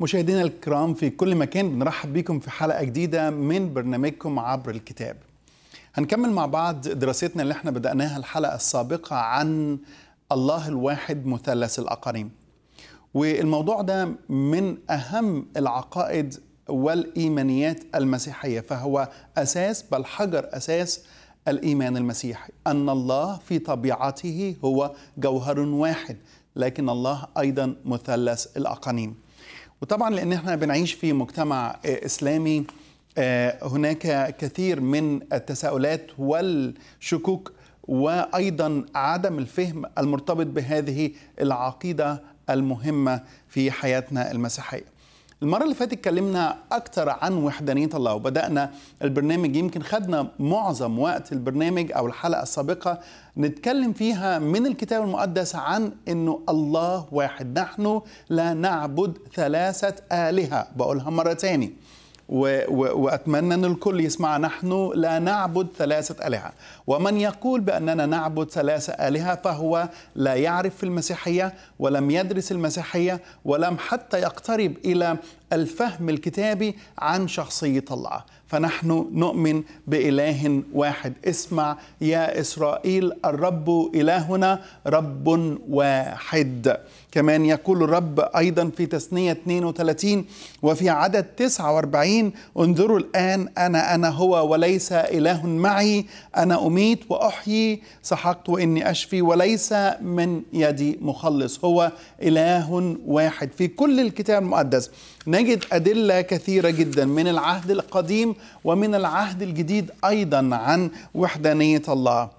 مشاهدينا الكرام في كل مكان بنرحب بكم في حلقة جديدة من برنامجكم عبر الكتاب. هنكمل مع بعض دراستنا اللي إحنا بدأناها الحلقة السابقة عن الله الواحد مثلث الأقانيم والموضوع ده من أهم العقائد والإيمانيات المسيحية فهو أساس بل حجر أساس الإيمان المسيحي. أن الله في طبيعته هو جوهر واحد لكن الله أيضا مثلث الأقانيم وطبعا لأن إحنا بنعيش في مجتمع إسلامي هناك كثير من التساؤلات والشكوك وأيضا عدم الفهم المرتبط بهذه العقيدة المهمة في حياتنا المسيحية. المرة اللي فاتت اتكلمنا أكثر عن وحدانية الله وبدأنا البرنامج يمكن خدنا معظم وقت البرنامج أو الحلقة السابقة نتكلم فيها من الكتاب المقدس عن أنه الله واحد نحن لا نعبد ثلاثة آلهة بقولها مرة تاني و و وأتمنى إن الكل يسمع نحن لا نعبد ثلاثة آلهة. ومن يقول بأننا نعبد ثلاثة آلهة فهو لا يعرف المسيحية ولم يدرس المسيحية ولم حتى يقترب إلى الفهم الكتابي عن شخصية الله. فنحن نؤمن بإله واحد. اسمع يا إسرائيل الرب إلهنا رب واحد. كمان يقول الرب أيضا في تثنية 32 وفي عدد 49 انظروا الآن أنا أنا هو وليس إله معي أنا اميت وأحيي سحقت وإني أشفي وليس من يدي مخلص هو إله واحد. في كل الكتاب المقدس نجد أدلة كثيرة جدا من العهد القديم ومن العهد الجديد أيضا عن وحدانية الله.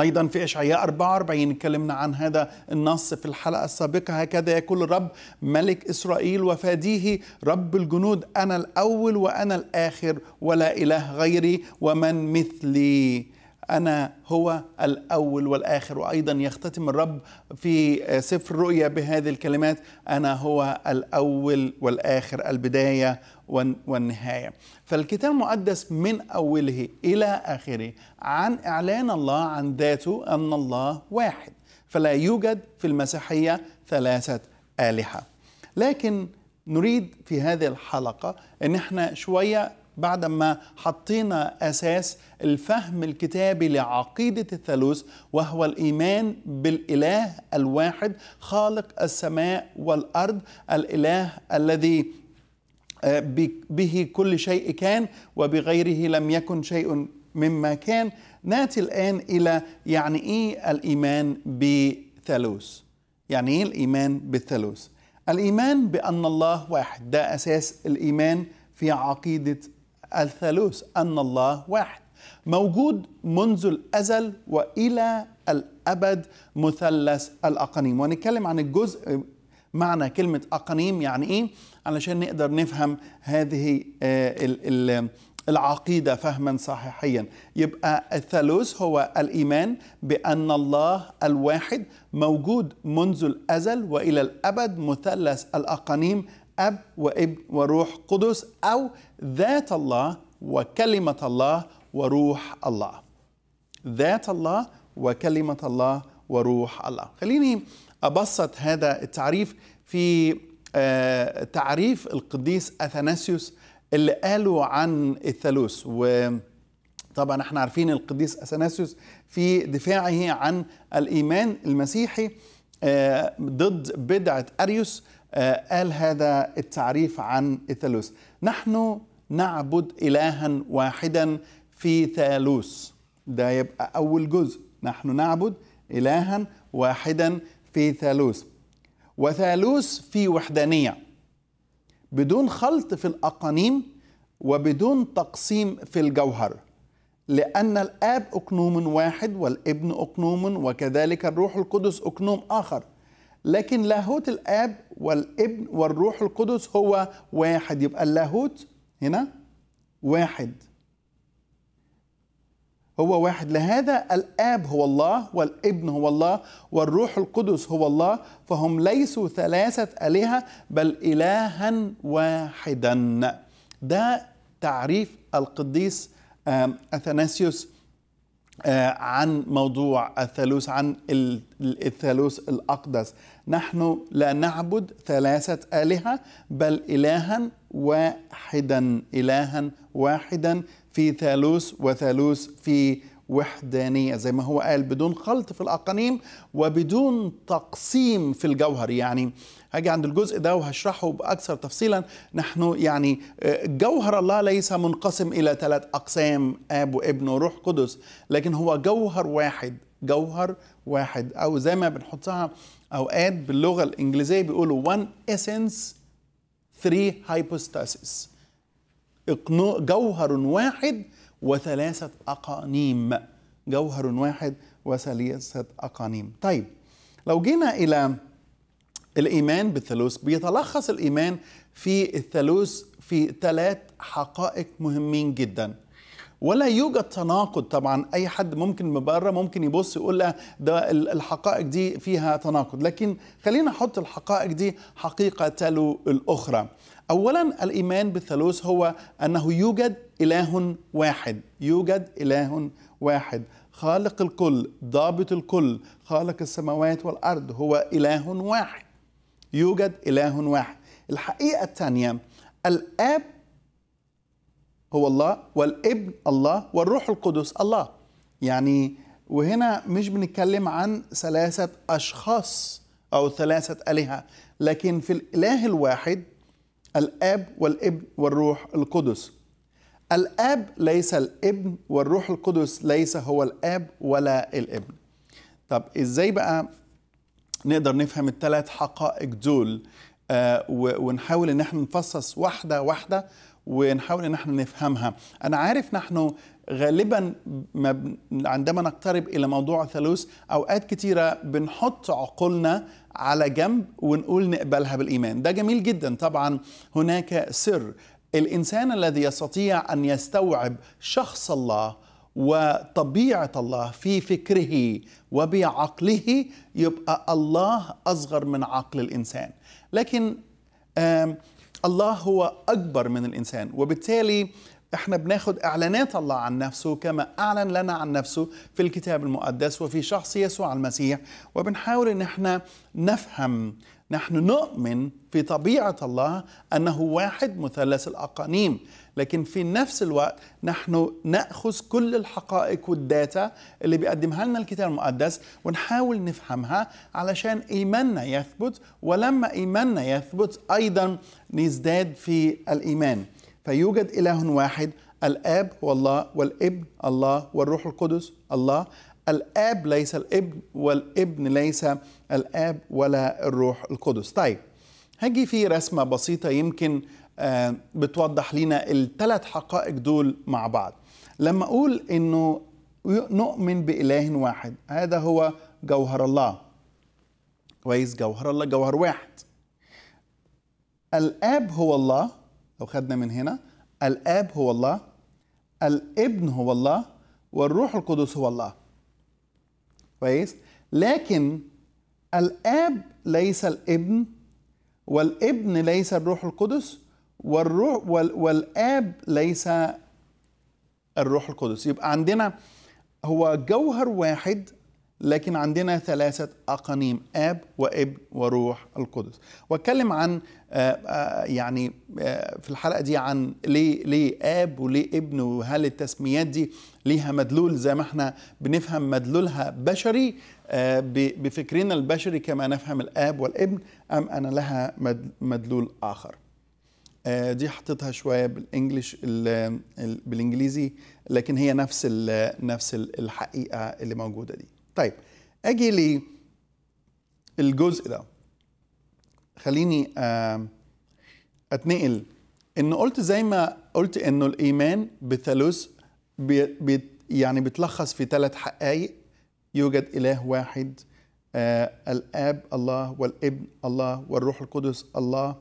أيضا في إشعياء 44 اتكلمنا عن هذا النص في الحلقة السابقة. هكذا يقول الرب ملك إسرائيل وفاديه رب الجنود أنا الأول وأنا الآخر ولا إله غيري ومن مثلي. أنا هو الأول والآخر. وأيضا يختتم الرب في سفر الرؤيا بهذه الكلمات أنا هو الأول والآخر البداية والنهاية. فالكتاب المقدس من أوله إلى آخره عن إعلان الله عن ذاته أن الله واحد فلا يوجد في المسيحية ثلاثة آلهة. لكن نريد في هذه الحلقة أن إحنا شوية بعد ما حطينا أساس الفهم الكتابي لعقيدة الثالوث وهو الإيمان بالإله الواحد خالق السماء والأرض الإله الذي به كل شيء كان وبغيره لم يكن شيء مما كان. نأتي الآن إلى يعني إيه الإيمان بثالوث؟ يعني إيه الإيمان بالثالوث الإيمان بأن الله واحد. ده أساس الإيمان في عقيدة الثالوث أن الله واحد. موجود منذ الأزل وإلى الأبد مثلث الأقانيم. ونتكلم عن الجزء معنى كلمة اقانيم يعني إيه؟ علشان نقدر نفهم هذه العقيدة فهما صحيحيا. يبقى الثالوث هو الإيمان بأن الله الواحد موجود منذ الأزل وإلى الأبد مثلث الاقانيم أب وابن وروح قدس أو ذات الله وكلمة الله وروح الله. ذات الله وكلمة الله وروح الله. خليني أبسط هذا التعريف في تعريف القديس أثناسيوس اللي قالوا عن الثالوث وطبعا إحنا عارفين القديس أثناسيوس في دفاعه عن الإيمان المسيحي ضد بدعة أريوس قال هذا التعريف عن الثالوث نحن نعبد إلها واحدا في ثالوث ده يبقى أول جزء. نحن نعبد إلها واحدا في ثالوث. وثالوث في وحدانية. بدون خلط في الأقانيم وبدون تقسيم في الجوهر. لأن الآب أقنوم واحد والابن أقنوم وكذلك الروح القدس أقنوم آخر. لكن لاهوت الآب والابن والروح القدس هو واحد. يبقى اللاهوت هنا واحد. هو واحد. لهذا الآب هو الله والابن هو الله والروح القدس هو الله فهم ليسوا ثلاثة آلهة بل إلها واحدا. ده تعريف القديس أثناسيوس آه، عن موضوع الثالوث عن ال- الثالوث الأقدس. نحن لا نعبد ثلاثة آلهة بل إلها واحدا إلها واحدا في ثالوث وثالوث في وحدانية زي ما هو قال بدون خلط في الأقانيم وبدون تقسيم في الجوهر. يعني هاجي عند الجزء ده وهشرحه بأكثر تفصيلا. نحن يعني آه، جوهر الله ليس منقسم إلى ثلاث أقسام آب وابن وروح قدس لكن هو جوهر واحد جوهر واحد. أو زي ما بنحطها أوقات باللغة الإنجليزية بيقولوا one essence three إقنو- جوهر واحد وثلاثة أقانيم. جوهر واحد وثلاثة أقانيم. طيب لو جينا إلى الإيمان بالثالوث بيتلخص الإيمان في الثالوث في ثلاث حقائق مهمين جدا. ولا يوجد تناقض. طبعا أي حد ممكن من بره ممكن يبص يقول لا ده ال- الحقائق دي فيها تناقض. لكن خلينا نحط الحقائق دي حقيقة تلو الأخرى. اولا الإيمان بالثالوث هو أنه يوجد إله واحد. يوجد إله واحد. خالق الكل ضابط الكل خالق السماوات والأرض هو إله واحد. يوجد إله واحد. الحقيقة الثانية الآب هو الله والابن الله والروح القدس الله. يعني وهنا مش بنتكلم عن ثلاثة أشخاص أو ثلاثة آلهة لكن في الإله الواحد الآب والابن والروح القدس. الآب ليس الابن والروح القدس ليس هو الآب ولا الابن. طب إزاي بقى نقدر نفهم الثلاث حقائق دول؟ آه، ونحاول إن إحنا نفصص واحدة واحدة ونحاول إن إحنا نفهمها. أنا عارف نحن غالبا ما عندما نقترب إلى موضوع الثالوث أوقات كتيرة بنحط عقولنا على جنب ونقول نقبلها بالإيمان. ده جميل جدا. طبعا هناك سر. الإنسان الذي يستطيع أن يستوعب شخص الله وطبيعة الله في فكره وبعقله يبقى الله أصغر من عقل الإنسان. لكن الله هو أكبر من الإنسان وبالتالي إحنا بناخد إعلانات الله عن نفسه كما أعلن لنا عن نفسه في الكتاب المقدس وفي شخص يسوع المسيح وبنحاول إن إحنا نفهم نحن نؤمن في طبيعة الله أنه واحد مثلث الأقانيم. لكن في نفس الوقت نحن نأخذ كل الحقائق والداتا اللي بيقدمها لنا الكتاب المقدس ونحاول نفهمها علشان إيماننا يثبت ولما إيماننا يثبت أيضا نزداد في الإيمان. فيوجد إله واحد الآب هو الله والابن الله والروح القدس الله. الآب ليس الابن والإبن ليس الآب ولا الروح القدس. طيب هاجي في رسمة بسيطة يمكن آه، بتوضح لنا الثلاث حقائق دول مع بعض. لما أقول إنه نؤمن بإله واحد هذا هو جوهر الله. كويس جوهر الله جوهر واحد. الآب هو الله لو خدنا من هنا الآب هو الله الإبن هو الله والروح القدس هو الله. كويس؟ لكن الآب ليس الابن والابن ليس الروح القدس والروح وال والآب ليس الروح القدس. يبقى عندنا هو جوهر واحد لكن عندنا ثلاثة أقانيم آب وابن وروح القدس. وأتكلم عن آه، آه، يعني آه، في الحلقة دي عن ليه ليه آب وليه ابن وهل التسميات دي ليها مدلول زي ما إحنا بنفهم مدلولها بشري بفكرنا البشري كما نفهم الآب والابن أم أن لها مد- مدلول آخر. دي حطيتها شوية بالانجلش ال- ال- بالإنجليزي لكن هي نفس نفس ال- الحقيقة اللي موجودة دي. طيب أجي لي الجزء ده. خليني أتنقل. انه قلت زي ما قلت انه الإيمان بالثالوث بي بي يعني بيتلخص في ثلاث حقائق يوجد إله واحد آه الآب الله والإبن الله والروح القدس الله.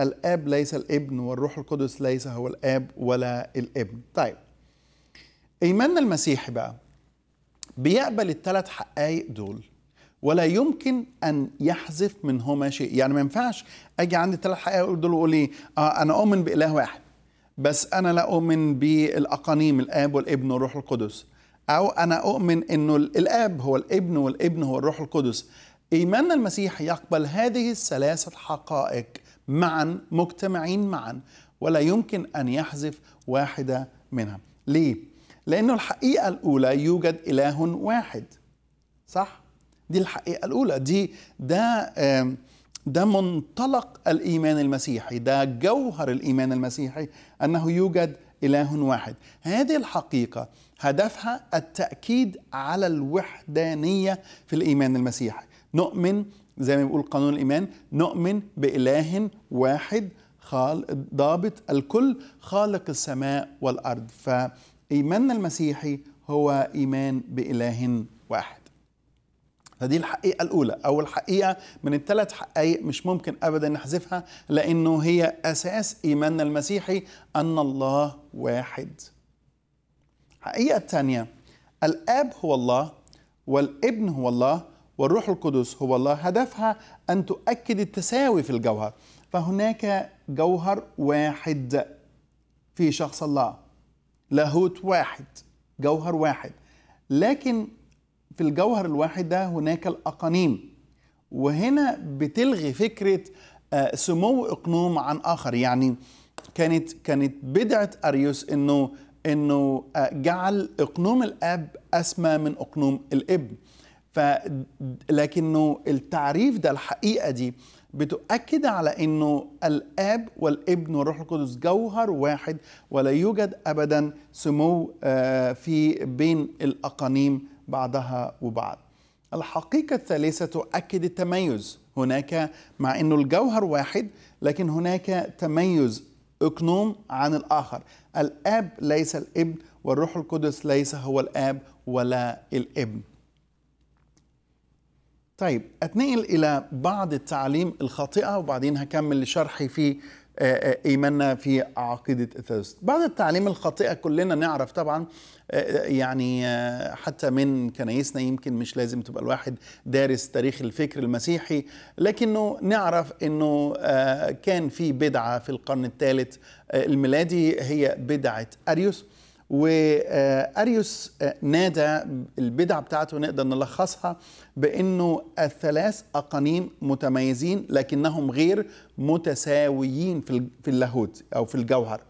الآب ليس الإبن والروح القدس ليس هو الآب ولا الإبن. طيب إيماننا المسيحي بقى. بيقبل الثلاث حقائق دول ولا يمكن أن يحذف منهما شيء. يعني ما ينفعش أجي عندي الثلاث حقائق دول واقول إيه آه أنا أؤمن بإله واحد بس أنا لا أؤمن بالأقانيم الآب والابن والروح القدس. أو أنا أؤمن أنه الآب هو الابن والابن هو الروح القدس. إيماننا المسيحي يقبل هذه الثلاثة حقائق معا مجتمعين معا ولا يمكن أن يحذف واحدة منها. ليه؟ لأنه الحقيقة الأولى يوجد إله واحد صح؟ دي الحقيقة الأولى دي ده ده منطلق الإيمان المسيحي ده جوهر الإيمان المسيحي أنه يوجد إله واحد. هذه الحقيقة هدفها التأكيد على الوحدانية في الإيمان المسيحي. نؤمن زي ما بيقول قانون الإيمان نؤمن بإله واحد ضابط الكل خالق السماء والأرض. فإيماننا المسيحي هو إيمان بإله واحد. فدي الحقيقة الأولى أو الحقيقة من الثلاث حقائق مش ممكن أبدا نحذفها لأنه هي أساس إيماننا المسيحي أن الله واحد. الحقيقة الثانية الآب هو الله والابن هو الله والروح القدس هو الله. هدفها أن تؤكد التساوي في الجوهر. فهناك جوهر واحد في شخص الله. لاهوت واحد جوهر واحد. لكن في الجوهر الواحد ده هناك الأقانيم. وهنا بتلغي فكرة سمو إقنوم عن آخر. يعني كانت كانت بدعة أريوس إنه إنه جعل إقنوم الأب أسمى من إقنوم الإبن. ف لكنه التعريف ده الحقيقة دي بتؤكد على إنه الآب والابن والروح القدس جوهر واحد ولا يوجد ابدا سمو في بين الأقانيم بعضها وبعض. الحقيقة الثالثة تؤكد التميز، هناك مع إنه الجوهر واحد لكن هناك تميز أقنوم عن الآخر، الآب ليس الابن والروح القدس ليس هو الآب ولا الابن. طيب أتنقل إلى بعض التعاليم الخاطئة وبعدين هكمل شرحي في إيماننا في عقيدة الثالوث. بعض التعاليم الخاطئة كلنا نعرف طبعا يعني حتى من كنايسنا يمكن مش لازم تبقى الواحد دارس تاريخ الفكر المسيحي لكنه نعرف إنه كان في بدعة في القرن الثالث الميلادي هي بدعة أريوس وأريوس نادى البدعة بتاعته نقدر نلخصها بإنه الثلاث أقانيم متميزين لكنهم غير متساويين في في اللاهوت أو في الجوهر.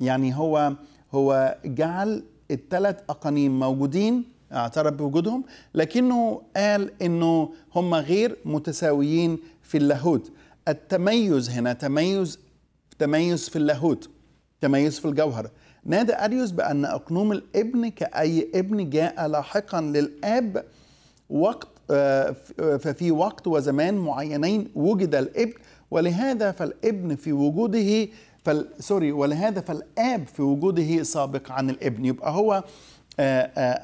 يعني هو هو جعل الثلاث أقانيم موجودين اعترف بوجودهم لكنه قال إنه هم غير متساويين في اللاهوت. التميز هنا تميز تميز في اللاهوت تميز في الجوهر. نادى أريوس بأن أقنوم الابن كأي ابن جاء لاحقا للآب وقت ففي وقت وزمان معينين وجد الابن ولهذا فالابن في وجوده فال سوري ولهذا فالآب في وجوده سابق عن الابن. يبقى هو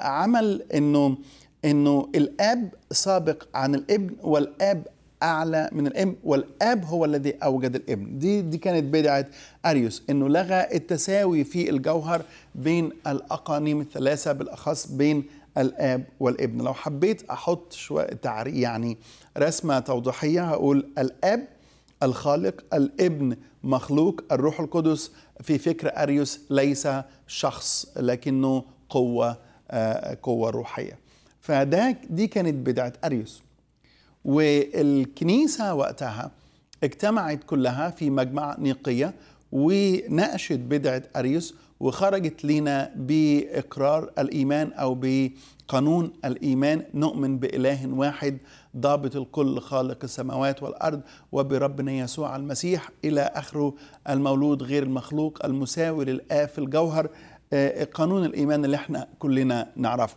عمل إنه إنه الآب سابق عن الابن والآب أعلى من الإبن والأب هو الذي أوجد الإبن. دي دي كانت بدعه أريوس إنه لغى التساوي في الجوهر بين الأقانيم الثلاثة بالأخص بين الآب والإبن. لو حبيت أحط شوية يعني رسمة توضيحية هقول الأب الخالق الإبن مخلوق الروح القدس في فكر أريوس ليس شخص لكنه قوة آه قوة روحية. فده دي كانت بدعه أريوس. والكنيسة وقتها اجتمعت كلها في مجمع نيقية وناقشت بدعة أريوس وخرجت لنا بإقرار الإيمان أو بقانون الإيمان نؤمن بإله واحد ضابط الكل خالق السماوات والأرض وبربنا يسوع المسيح إلى آخره المولود غير المخلوق المساوي للآب في الجوهر قانون الإيمان اللي إحنا كلنا نعرفه.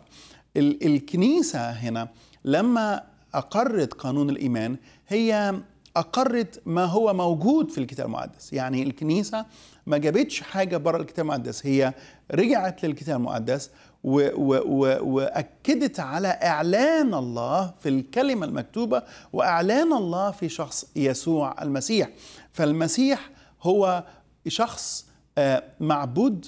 الكنيسة هنا لما أقرت قانون الإيمان هي أقرت ما هو موجود في الكتاب المقدس. يعني الكنيسة ما جابتش حاجة بره الكتاب المقدس هي رجعت للكتاب المقدس و و و وأكدت على إعلان الله في الكلمة المكتوبة وإعلان الله في شخص يسوع المسيح. فالمسيح هو شخص معبود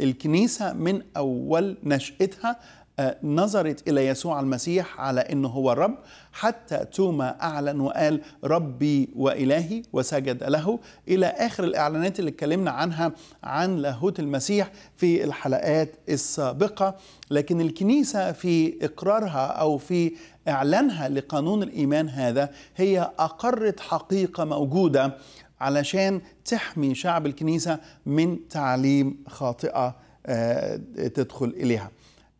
الكنيسة من أول نشأتها آه، نظرت إلى يسوع المسيح على أنه هو الرب حتى توما أعلن وقال ربي وإلهي وسجد له. إلى آخر الإعلانات اللي اتكلمنا عنها عن لاهوت المسيح في الحلقات السابقة. لكن الكنيسة في إقرارها أو في إعلانها لقانون الإيمان هذا هي أقرت حقيقة موجودة علشان تحمي شعب الكنيسة من تعليم خاطئة آه، تدخل إليها.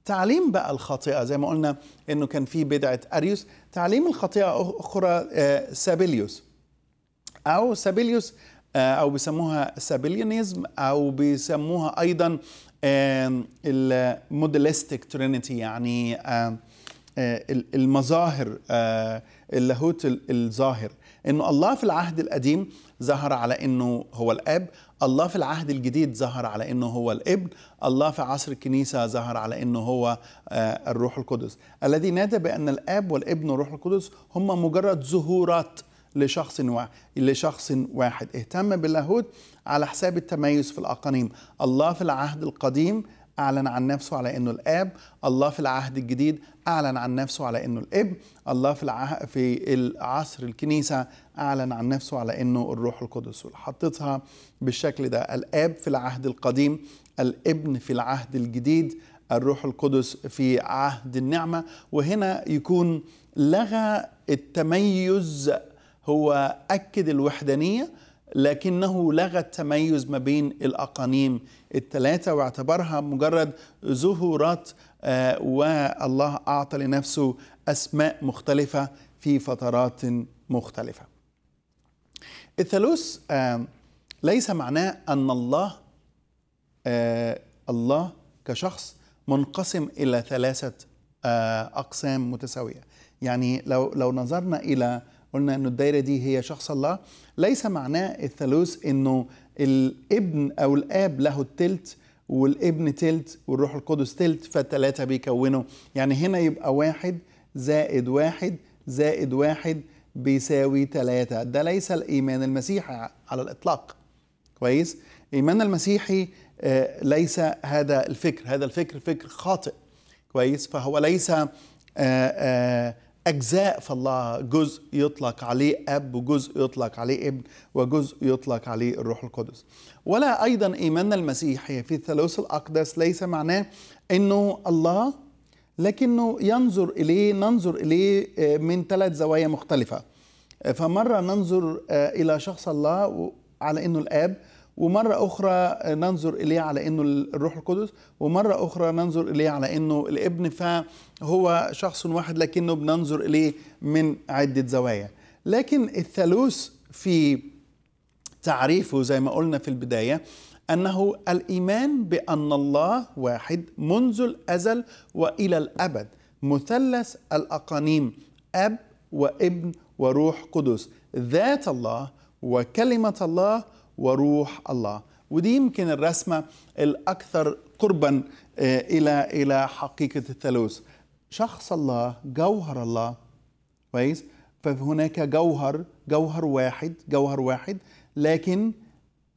تعليم بقى الخاطئة زي ما قلنا إنه كان في بدعة أريوس. تعليم الخاطئة أخرى آه، سابيليوس أو سابيليوس آه، أو بيسموها Sabellianism أو بيسموها أيضا ال modalistic Trinity يعني آه، المظاهر اللاهوت الظاهر. إنه الله في العهد القديم ظهر على إنه هو الآب الله في العهد الجديد ظهر على إنه هو الإبن الله في عصر الكنيسة ظهر على إنه هو آه، الروح القدس. الذي نادى بأن الآب والإبن والروح القدس هم مجرد ظهورات لشخص واحد لشخص واحد. اهتم باللاهوت على حساب التميز في الأقانيم. الله في العهد القديم أعلن عن نفسه على أنه الآب. الله في العهد الجديد أعلن عن نفسه على أنه الابن الله في العه... في العصر الكنيسة أعلن عن نفسه على أنه الروح القدس حطيتها بالشكل ده. الآب في العهد القديم الابن في العهد الجديد الروح القدس في عهد النعمة. وهنا يكون لغى التميز هو أكد الوحدانية لكنه لغى التميز ما بين الأقانيم الثلاثة واعتبرها مجرد ظهورات آه، والله أعطى لنفسه أسماء مختلفة في فترات مختلفة. الثالوث آه، ليس معناه أن الله آه، الله كشخص منقسم إلى ثلاثة أقسام متساوية. يعني لو لو نظرنا إلى قلنا إنه الدايرة دي هي شخص الله. ليس معناه الثالوث إنه الابن أو الآب له التلت والابن تلت والروح القدس تلت فالثلاثه بيكونوا. يعني هنا يبقى واحد زائد واحد زائد واحد بيساوي ثلاثة ده ليس الإيمان المسيحي على الإطلاق. كويس؟ إيمان المسيحي آه، ليس هذا الفكر. هذا الفكر فكر خاطئ. كويس؟ فهو ليس آآ آه، آآ آه، أجزاء في الله جزء يطلق عليه أب وجزء يطلق عليه ابن وجزء يطلق عليه الروح القدس. ولا أيضا إيماننا المسيحي في الثالوث الأقدس ليس معناه أنه الله لكنه ينظر إليه ننظر إليه آه، من ثلاث زوايا مختلفة. آه، فمرة ننظر آه، إلى شخص الله على أنه الآب ومرة أخرى ننظر إليه على أنه الروح القدس ومرة أخرى ننظر إليه على أنه الابن فهو شخص واحد لكنه بننظر إليه من عدة زوايا. لكن الثالوث في تعريفه زي ما قلنا في البداية أنه الإيمان بأن الله واحد منذ الأزل وإلى الأبد مثلث الأقانيم أب وابن وروح قدس. ذات الله وكلمة الله وروح الله. ودي يمكن الرسمة الأكثر قربا آه، إلى إلى حقيقة الثالوث. شخص الله جوهر الله. كويس؟ فهناك جوهر جوهر واحد جوهر واحد لكن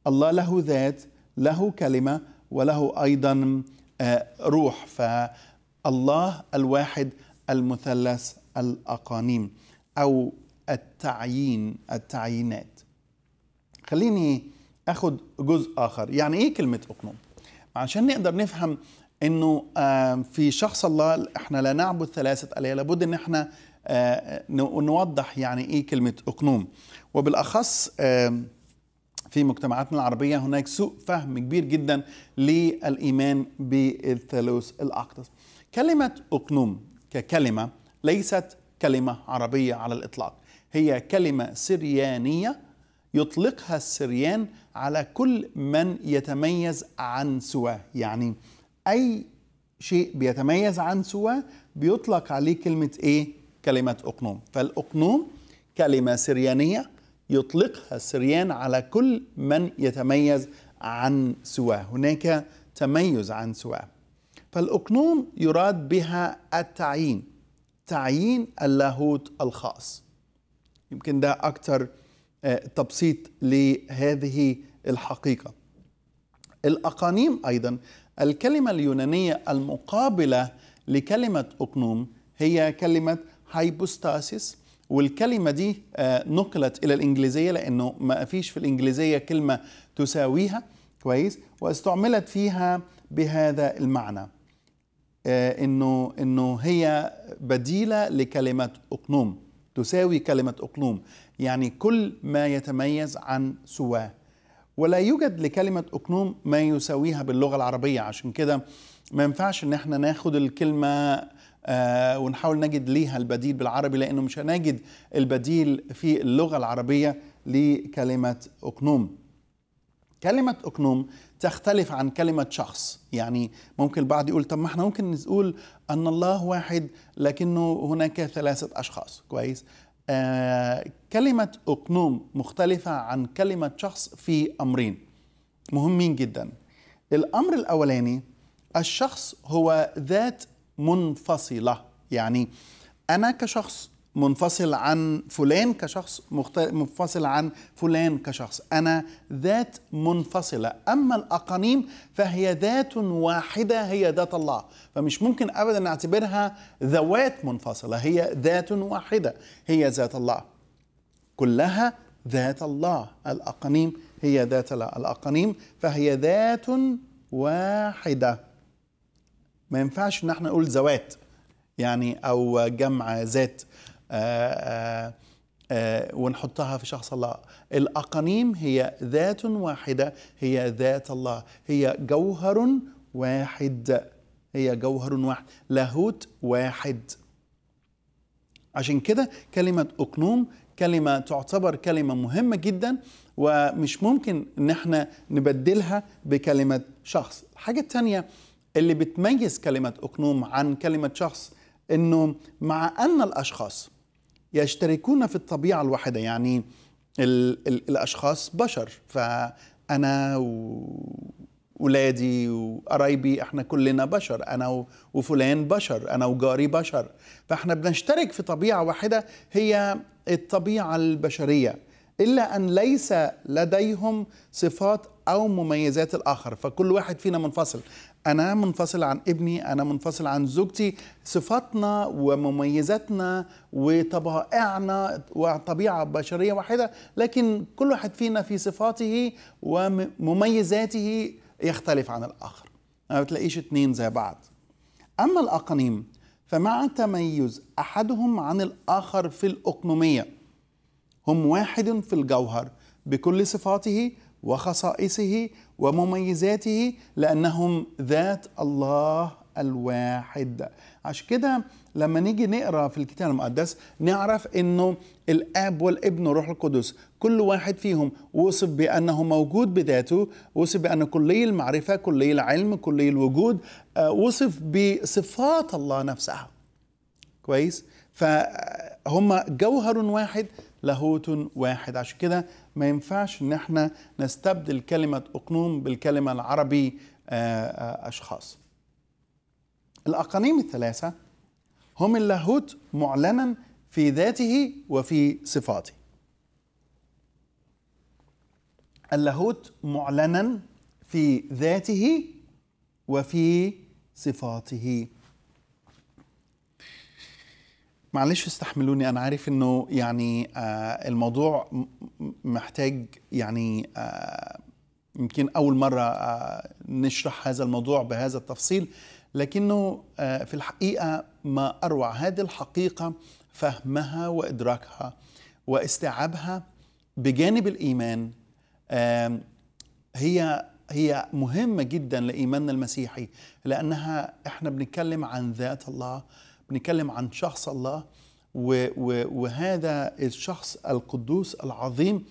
الله له ذات له كلمة وله أيضا آه، روح. فالله الواحد المثلث الأقانيم أو التعيين التعيينات. خليني اخد جزء آخر. يعني إيه كلمة اقنوم عشان نقدر نفهم إنه في شخص الله إحنا لا نعبد ثلاثة آلهة لابد إن إحنا آه، نوضح يعني إيه كلمة اقنوم وبالأخص في مجتمعاتنا العربية هناك سوء فهم كبير جدا للإيمان بالثالوث الأقدس. كلمة اقنوم ككلمة ليست كلمة عربية على الإطلاق. هي كلمة سريانية يطلقها السريان على كل من يتميز عن سواه. يعني أي شيء بيتميز عن سواه بيطلق عليه كلمة إيه؟ كلمة أقنوم. فالأقنوم كلمة سريانية يطلقها السريان على كل من يتميز عن سواه. هناك تميز عن سواه. فالأقنوم يراد بها التعيين تعيين اللاهوت الخاص. يمكن ده أكثر آه، تبسيط لهذه الحقيقة. الأقانيم أيضا الكلمة اليونانية المقابلة لكلمة أقنوم هي كلمة هايبوستاسيس والكلمة دي آه، نقلت إلى الإنجليزية لأنه ما فيش في الإنجليزية كلمة تساويها. كويس. واستعملت فيها بهذا المعنى آه، إنه إنه هي بديلة لكلمة أقنوم. تساوي كلمة اقنوم يعني كل ما يتميز عن سواه. ولا يوجد لكلمة اقنوم ما يساويها باللغة العربية. عشان كده ما ينفعش إن إحنا ناخد الكلمة آه ونحاول نجد ليها البديل بالعربي لأنه مش هنجد البديل في اللغة العربية لكلمة اقنوم كلمة أقنوم تختلف عن كلمة شخص. يعني ممكن البعض يقول طب ما إحنا ممكن نقول أن الله واحد لكنه هناك ثلاثة أشخاص. كويس. آه كلمة أقنوم مختلفة عن كلمة شخص في أمرين. مهمين جدا. الأمر الأولاني الشخص هو ذات منفصلة. يعني أنا كشخص منفصل عن فلان كشخص منفصل عن فلان كشخص. أنا ذات منفصلة. أما الأقانيم فهي ذات واحدة هي ذات الله. فمش ممكن أبدا نعتبرها ذوات منفصلة. هي ذات واحدة هي ذات الله. كلها ذات الله. الأقانيم هي ذات الله. الأقانيم فهي ذات واحدة. ما ينفعش إن إحنا نقول ذوات يعني أو جمع ذات. آآ آآ ونحطها في شخص الله. الأقانيم هي ذات واحدة هي ذات الله. هي جوهر واحد. هي جوهر واحد. لاهوت واحد. عشان كده كلمة أقنوم كلمة تعتبر كلمة مهمة جدا ومش ممكن إن إحنا نبدلها بكلمة شخص. الحاجة الثانية اللي بتميز كلمة أقنوم عن كلمة شخص إنه مع أن الأشخاص يشتركون في الطبيعة الواحدة يعني ال ال الأشخاص بشر. فأنا وولادي وقرايبي إحنا كلنا بشر. أنا وفلان بشر أنا وجاري بشر. فإحنا بنشترك في طبيعة واحدة هي الطبيعة البشرية. إلا أن ليس لديهم صفات أو مميزات الآخر. فكل واحد فينا منفصل. أنا منفصل عن ابني أنا منفصل عن زوجتي صفاتنا ومميزاتنا وطبائعنا وطبيعة بشرية واحدة لكن كل واحد فينا في صفاته ومميزاته يختلف عن الآخر. ما بتلاقيش اتنين زي بعض. أما الأقانيم فمع تميز أحدهم عن الآخر في الأقنومية هم واحد في الجوهر بكل صفاته وخصائصه ومميزاته لأنهم ذات الله الواحد. عشان كده لما نيجي نقرأ في الكتاب المقدس نعرف إنه الآب والابن والروح القدس كل واحد فيهم وصف بأنه موجود بذاته وصف بانه كلي المعرفة كلي العلم كلي الوجود وصف بصفات الله نفسها. كويس؟ فهم جوهر واحد لاهوت واحد. عشان كده ما ينفعش إن إحنا نستبدل كلمة أقنوم بالكلمة العربي أشخاص. الأقانيم الثلاثة هم اللاهوت معلنا في ذاته وفي صفاته. اللاهوت معلنا في ذاته وفي صفاته. معلش استحملوني أنا عارف إنه يعني آه الموضوع محتاج يعني آه يمكن أول مرة آه نشرح هذا الموضوع بهذا التفصيل لكنه آه في الحقيقة ما أروع هذه الحقيقة فهمها وإدراكها واستيعابها بجانب الإيمان آه هي هي مهمة جدا لإيماننا المسيحي لأنها إحنا بنتكلم عن ذات الله بنتكلم عن شخص الله وهذا الشخص القدوس العظيم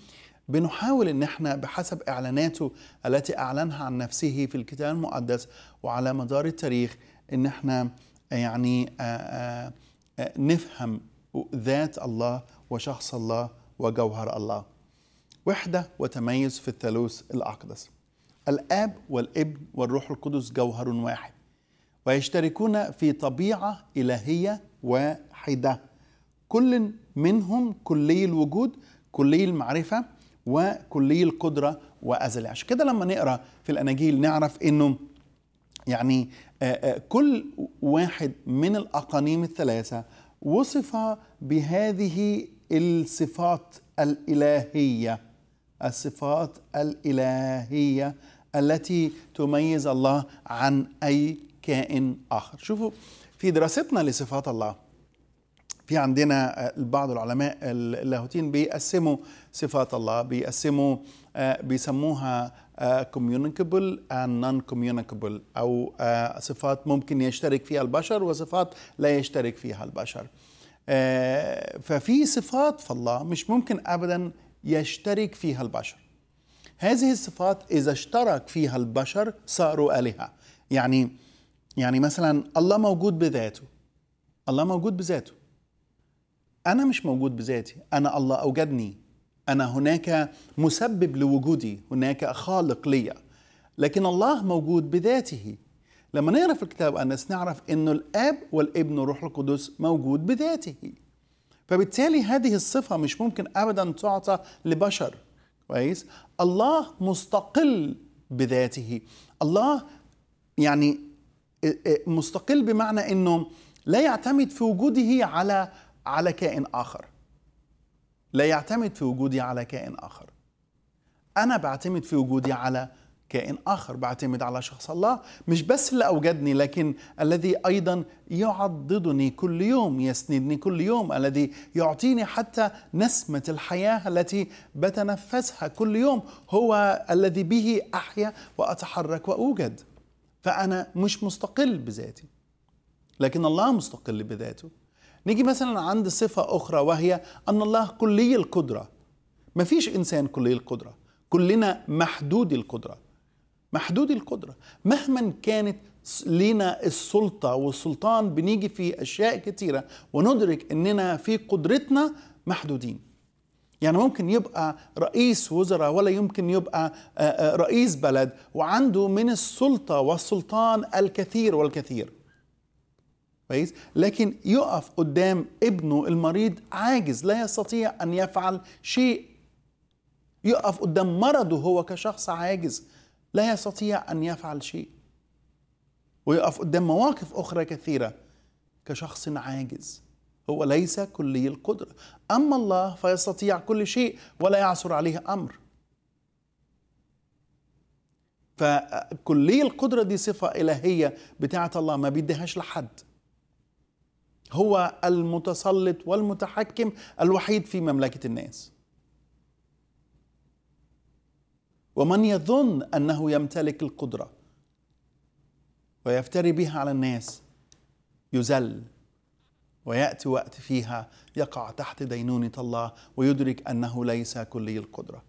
بنحاول إن إحنا بحسب إعلاناته التي أعلنها عن نفسه في الكتاب المقدس وعلى مدار التاريخ إن إحنا يعني آآ آآ نفهم ذات الله وشخص الله وجوهر الله. وحدة وتميز في الثالوث الأقدس. الآب والابن والروح القدس جوهر واحد. ويشتركون في طبيعة إلهية واحدة. كل منهم كلي الوجود كلي المعرفة وكلي القدرة وازلي عشان كده لما نقرأ في الاناجيل نعرف إنه يعني كل واحد من الأقانيم الثلاثة وصف بهذه الصفات الإلهية الصفات الإلهية التي تميز الله عن أي كائن آخر. شوفوا في دراستنا لصفات الله في عندنا بعض العلماء اللاهوتين بيقسموا صفات الله بيقسموا بيسموها communicable and non-communicable أو صفات ممكن يشترك فيها البشر وصفات لا يشترك فيها البشر. ففي صفات في الله مش ممكن أبدا يشترك فيها البشر. هذه الصفات إذا اشترك فيها البشر صاروا آلهة. يعني يعني مثلا الله موجود بذاته. الله موجود بذاته. أنا مش موجود بذاتي. أنا الله أوجدني. أنا هناك مسبب لوجودي. هناك خالق لي لكن الله موجود بذاته. لما نقرا في الكتاب أنس نعرف أنه الآب والابن والروح القدس موجود بذاته. فبالتالي هذه الصفة مش ممكن أبدا تعطى لبشر. كويس؟ الله مستقل بذاته. الله يعني مستقل بمعنى إنه لا يعتمد في وجوده على على كائن آخر. لا يعتمد في وجودي على كائن آخر. أنا بعتمد في وجودي على كائن آخر بعتمد على شخص الله مش بس اللي أوجدني لكن الذي أيضا يعضدني كل يوم يسندني كل يوم الذي يعطيني حتى نسمة الحياة التي بتنفسها كل يوم هو الذي به أحيا وأتحرك وأوجد. فأنا مش مستقل بذاتي. لكن الله مستقل بذاته. نيجي مثلا عند صفة أخرى وهي أن الله كلي القدرة. ما فيش إنسان كلي القدرة. كلنا محدود القدرة. محدود القدرة. مهما كانت لنا السلطة والسلطان بنيجي في أشياء كثيرة وندرك أننا في قدرتنا محدودين. يعني ممكن يبقى رئيس وزراء ولا يمكن يبقى رئيس بلد وعنده من السلطة والسلطان الكثير والكثير. كويس؟ لكن يقف قدام ابنه المريض عاجز لا يستطيع أن يفعل شيء. يقف قدام مرضه هو كشخص عاجز لا يستطيع أن يفعل شيء. ويقف قدام مواقف أخرى كثيرة كشخص عاجز. هو ليس كلي القدرة. أما الله فيستطيع كل شيء ولا يعثر عليه أمر. فكلي القدرة دي صفة إلهية بتاعة الله ما بيديهاش لحد. هو المتسلط والمتحكم الوحيد في مملكة الناس. ومن يظن أنه يمتلك القدرة ويفتري بها على الناس يذل. ويأتي وقت فيها يقع تحت دينونه الله ويدرك أنه ليس كلي القدرة.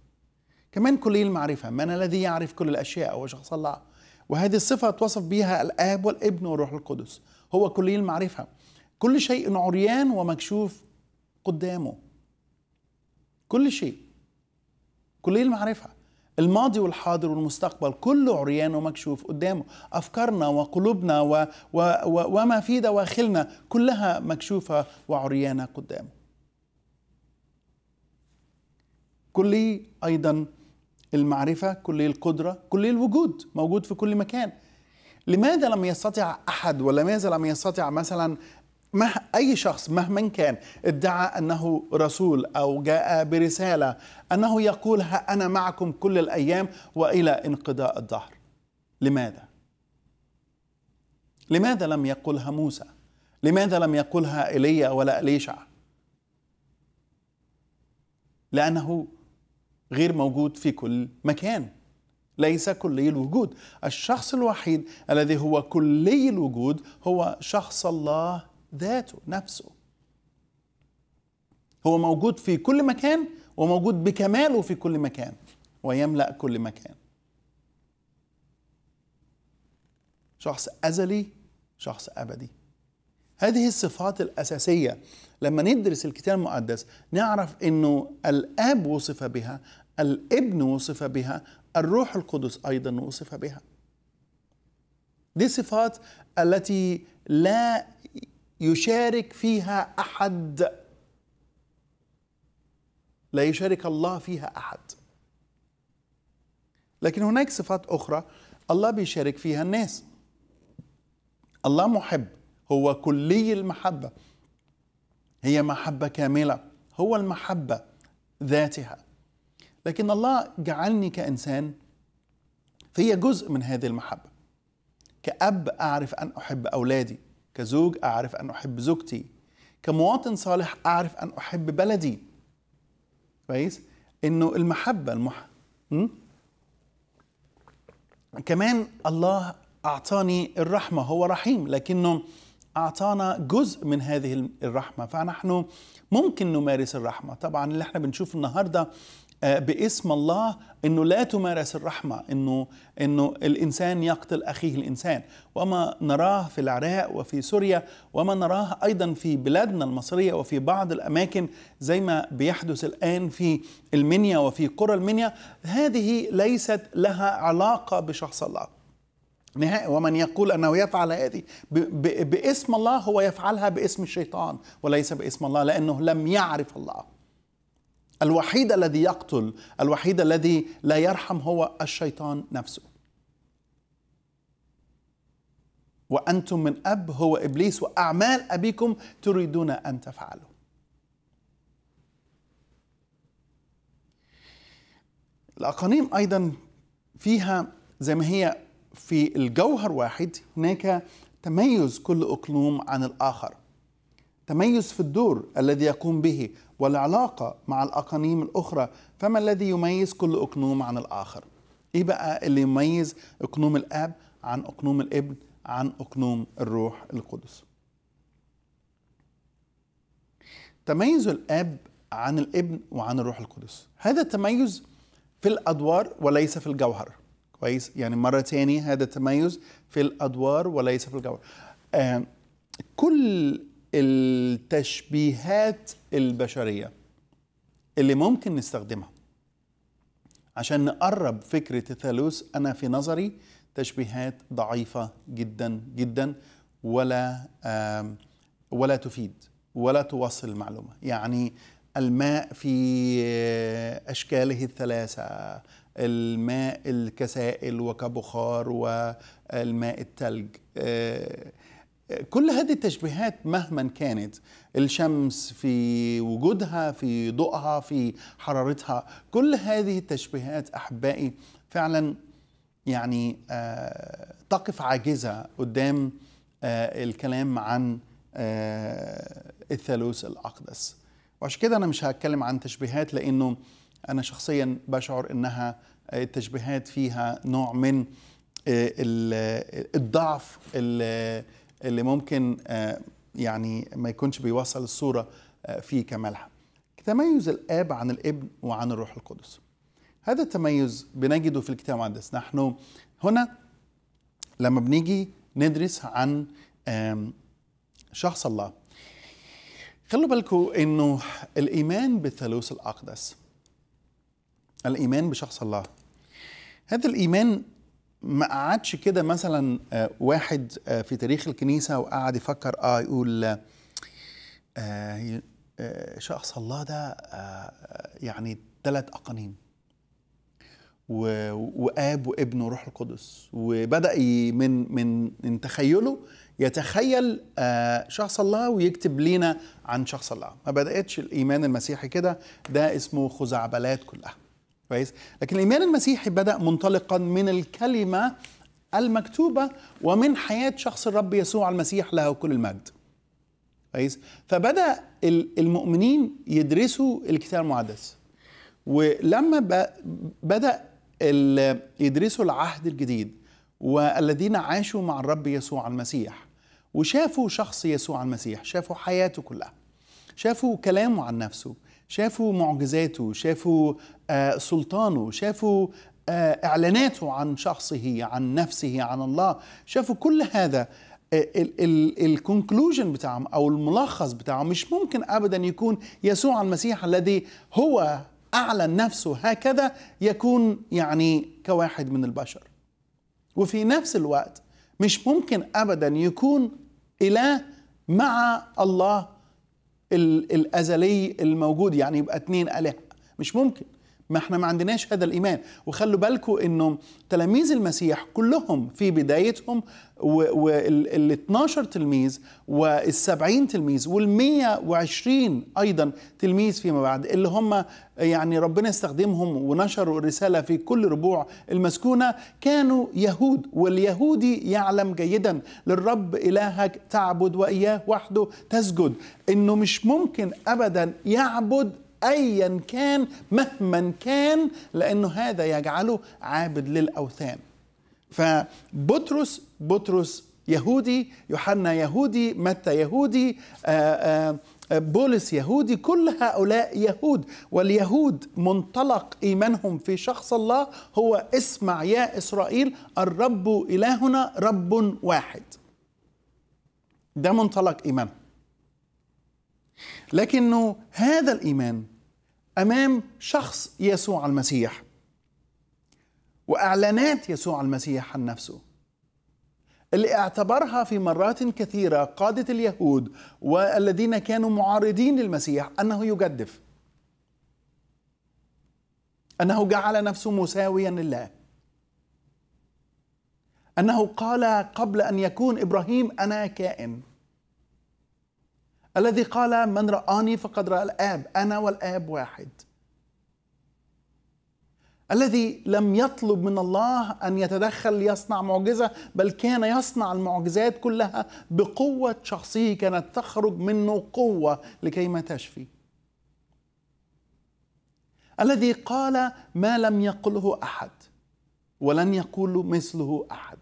كمان كلي المعرفة من الذي يعرف كل الأشياء هو شخص الله. وهذه الصفة توصف بها الآب والابن والروح القدس. هو كلي المعرفة. كل شيء عريان ومكشوف قدامه. كل شيء. كلي المعرفة. الماضي والحاضر والمستقبل كله عريان ومكشوف قدامه. أفكارنا وقلوبنا و و و وما في دواخلنا كلها مكشوفة وعريانة قدامه. كلي أيضا المعرفة كلي القدرة كلي الوجود موجود في كل مكان. لماذا لم يستطع أحد ولماذا لم يستطع مثلا مه أي شخص مهما كان ادعى أنه رسول أو جاء برسالة أنه يقول ها أنا معكم كل الأيام وإلى انقضاء الدهر لماذا؟ لماذا لم يقلها موسى؟ لماذا لم يقلها ايليا ولا إليشع؟ لأنه غير موجود في كل مكان ليس كلي الوجود الشخص الوحيد الذي هو كلي الوجود هو شخص الله ذاته نفسه. هو موجود في كل مكان وموجود بكماله في كل مكان ويملأ كل مكان. شخص أزلي شخص أبدي. هذه الصفات الأساسية. لما ندرس الكتاب المقدس نعرف إنه الآب وصف بها الابن وصف بها الروح القدس أيضا وصف بها. دي صفات التي لا يشارك فيها أحد. لا يشارك الله فيها أحد. لكن هناك صفات أخرى الله بيشارك فيها الناس. الله محب هو كلي المحبة. هي محبة كاملة هو المحبة ذاتها. لكن الله جعلني كإنسان فهي جزء من هذه المحبة. كأب أعرف أن أحب أولادي. كزوج أعرف أن أحب زوجتي. كمواطن صالح أعرف أن أحب بلدي. كويس؟ إنه المحبة المح... كمان الله أعطاني الرحمة هو رحيم لكنه أعطانا جزء من هذه الرحمة. فنحن ممكن نمارس الرحمة. طبعا اللي إحنا بنشوف النهاردة باسم الله إنه لا تمارس الرحمة إنه إنه الإنسان يقتل أخيه الإنسان. وما نراه في العراق وفي سوريا وما نراه أيضا في بلادنا المصرية وفي بعض الأماكن زي ما بيحدث الآن في المنيا وفي قرى المنيا. هذه ليست لها علاقة بشخص الله. نهائي ومن يقول أنه يفعل هذه باسم الله هو يفعلها باسم الشيطان وليس باسم الله لأنه لم يعرف الله. الوحيد الذي يقتل الوحيد الذي لا يرحم هو الشيطان نفسه. وأنتم من أب هو إبليس وأعمال أبيكم تريدون أن تفعلوا. الأقانيم أيضا فيها زي ما هي في الجوهر واحد هناك تميز كل أقلوم عن الآخر. تميز في الدور الذي يقوم به والعلاقة مع الأقانيم الأخرى فما الذي يميز كل أقنوم عن الآخر؟ إيه بقى اللي يميز أقنوم الآب عن أقنوم الابن عن أقنوم الروح القدس؟ تميز الآب عن الابن وعن الروح القدس. هذا التميز في الأدوار وليس في الجوهر. كويس؟ يعني مرة تاني هذا التميز في الأدوار وليس في الجوهر. آه كل التشبيهات البشرية اللي ممكن نستخدمها عشان نقرب فكرة الثالوث أنا في نظري تشبيهات ضعيفة جدا جدا ولا ولا تفيد ولا توصل المعلومه يعني الماء في أشكاله الثلاثة الماء الكسائل وكبخار والماء الثلج كل هذه التشبيهات مهما كانت الشمس في وجودها في ضوءها في حرارتها كل هذه التشبيهات أحبائي فعلا يعني آه تقف عاجزة قدام آه الكلام عن آه الثالوث الأقدس. وعشان كده أنا مش هتكلم عن تشبيهات لأنه أنا شخصيا بشعر إنها التشبيهات فيها نوع من الضعف اللي ممكن يعني ما يكونش بيوصل الصورة في كمالها تميز الآب عن الابن وعن الروح القدس. هذا التميز بنجده في الكتاب المقدس. نحن هنا لما بنيجي ندرس عن شخص الله. خلوا بالكم إنه الإيمان بالثالوث الأقدس. الإيمان بشخص الله. هذا الإيمان ما قعدش كده مثلا واحد في تاريخ الكنيسة وقعد يفكر آه يقول آه شخص الله ده آه يعني ثلاث أقانيم. وآب وابن وروح القدس. وبدأ من من من تخيله يتخيل آه شخص الله ويكتب لينا عن شخص الله. ما بدأتش الإيمان المسيحي كده ده اسمه خزعبلات كلها. كويس؟ لكن الإيمان المسيحي بدأ منطلقا من الكلمة المكتوبة ومن حياة شخص الرب يسوع المسيح له كل المجد. كويس؟ فبدأ المؤمنين يدرسوا الكتاب المقدس. ولما بدأ يدرسوا العهد الجديد والذين عاشوا مع الرب يسوع المسيح وشافوا شخص يسوع المسيح شافوا حياته كلها شافوا كلامه عن نفسه شافوا معجزاته شافوا سلطانه شافوا آه إعلاناته عن شخصه عن نفسه عن الله شافوا كل هذا الكونكلوجن بتاعهم أو الملخص بتاعهم مش ممكن ابدا يكون يسوع المسيح الذي هو اعلن نفسه هكذا يكون يعني كواحد من البشر. وفي نفس الوقت مش ممكن ابدا يكون إله مع الله الأزلي الموجود يعني يبقى اتنين آلهة. مش ممكن. ما إحنا ما عندناش هذا الإيمان. وخلوا بالكم انه تلاميذ المسيح كلهم في بدايتهم وال 12 تلميذ وال 70 تلميذ وال 120 أيضا تلميذ فيما بعد اللي هم يعني ربنا استخدمهم ونشروا الرسالة في كل ربوع المسكونة كانوا يهود واليهودي يعلم جيدا للرب إلهك تعبد وإياه وحده تسجد. إنه مش ممكن ابدا يعبد ايا كان مهما كان لأنه هذا يجعله عابد للأوثان. فبطرس بطرس يهودي يوحنا يهودي متى يهودي آآ آآ بولس يهودي كل هؤلاء يهود. واليهود منطلق إيمانهم في شخص الله هو اسمع يا إسرائيل الرب إلهنا رب واحد. ده منطلق ايمانهم لكنه هذا الإيمان أمام شخص يسوع المسيح وإعلانات يسوع المسيح عن نفسه اللي اعتبرها في مرات كثيرة قادة اليهود والذين كانوا معارضين للمسيح أنه يجدف. أنه جعل نفسه مساويا لله. أنه قال قبل أن يكون إبراهيم أنا كائن. الذي قال من رآني فقد رأى الآب أنا والآب واحد. الذي لم يطلب من الله أن يتدخل ليصنع معجزة بل كان يصنع المعجزات كلها بقوة شخصه كانت تخرج منه قوة لكي ما تشفي. الذي قال ما لم يقله أحد ولن يقول مثله أحد.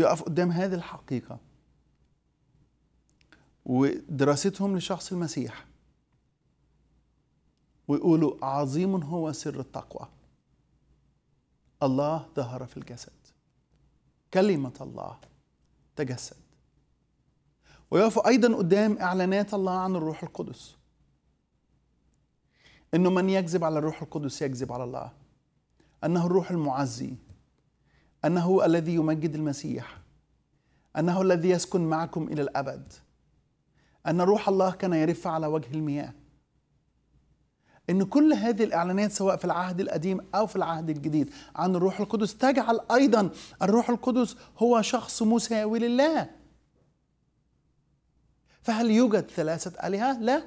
بيقف قدام هذه الحقيقة. ودراستهم لشخص المسيح. ويقولوا عظيم هو سر التقوى. الله ظهر في الجسد. كلمة الله تجسد. ويقف أيضا قدام إعلانات الله عن الروح القدس. إنه من يكذب على الروح القدس يكذب على الله. أنه الروح المعزي. أنه الذي يمجد المسيح أنه الذي يسكن معكم إلى الأبد أن روح الله كان يرف على وجه المياه. إن كل هذه الإعلانات سواء في العهد القديم أو في العهد الجديد عن الروح القدس تجعل أيضا الروح القدس هو شخص مساوي لله. فهل يوجد ثلاثة آلهة؟ لا.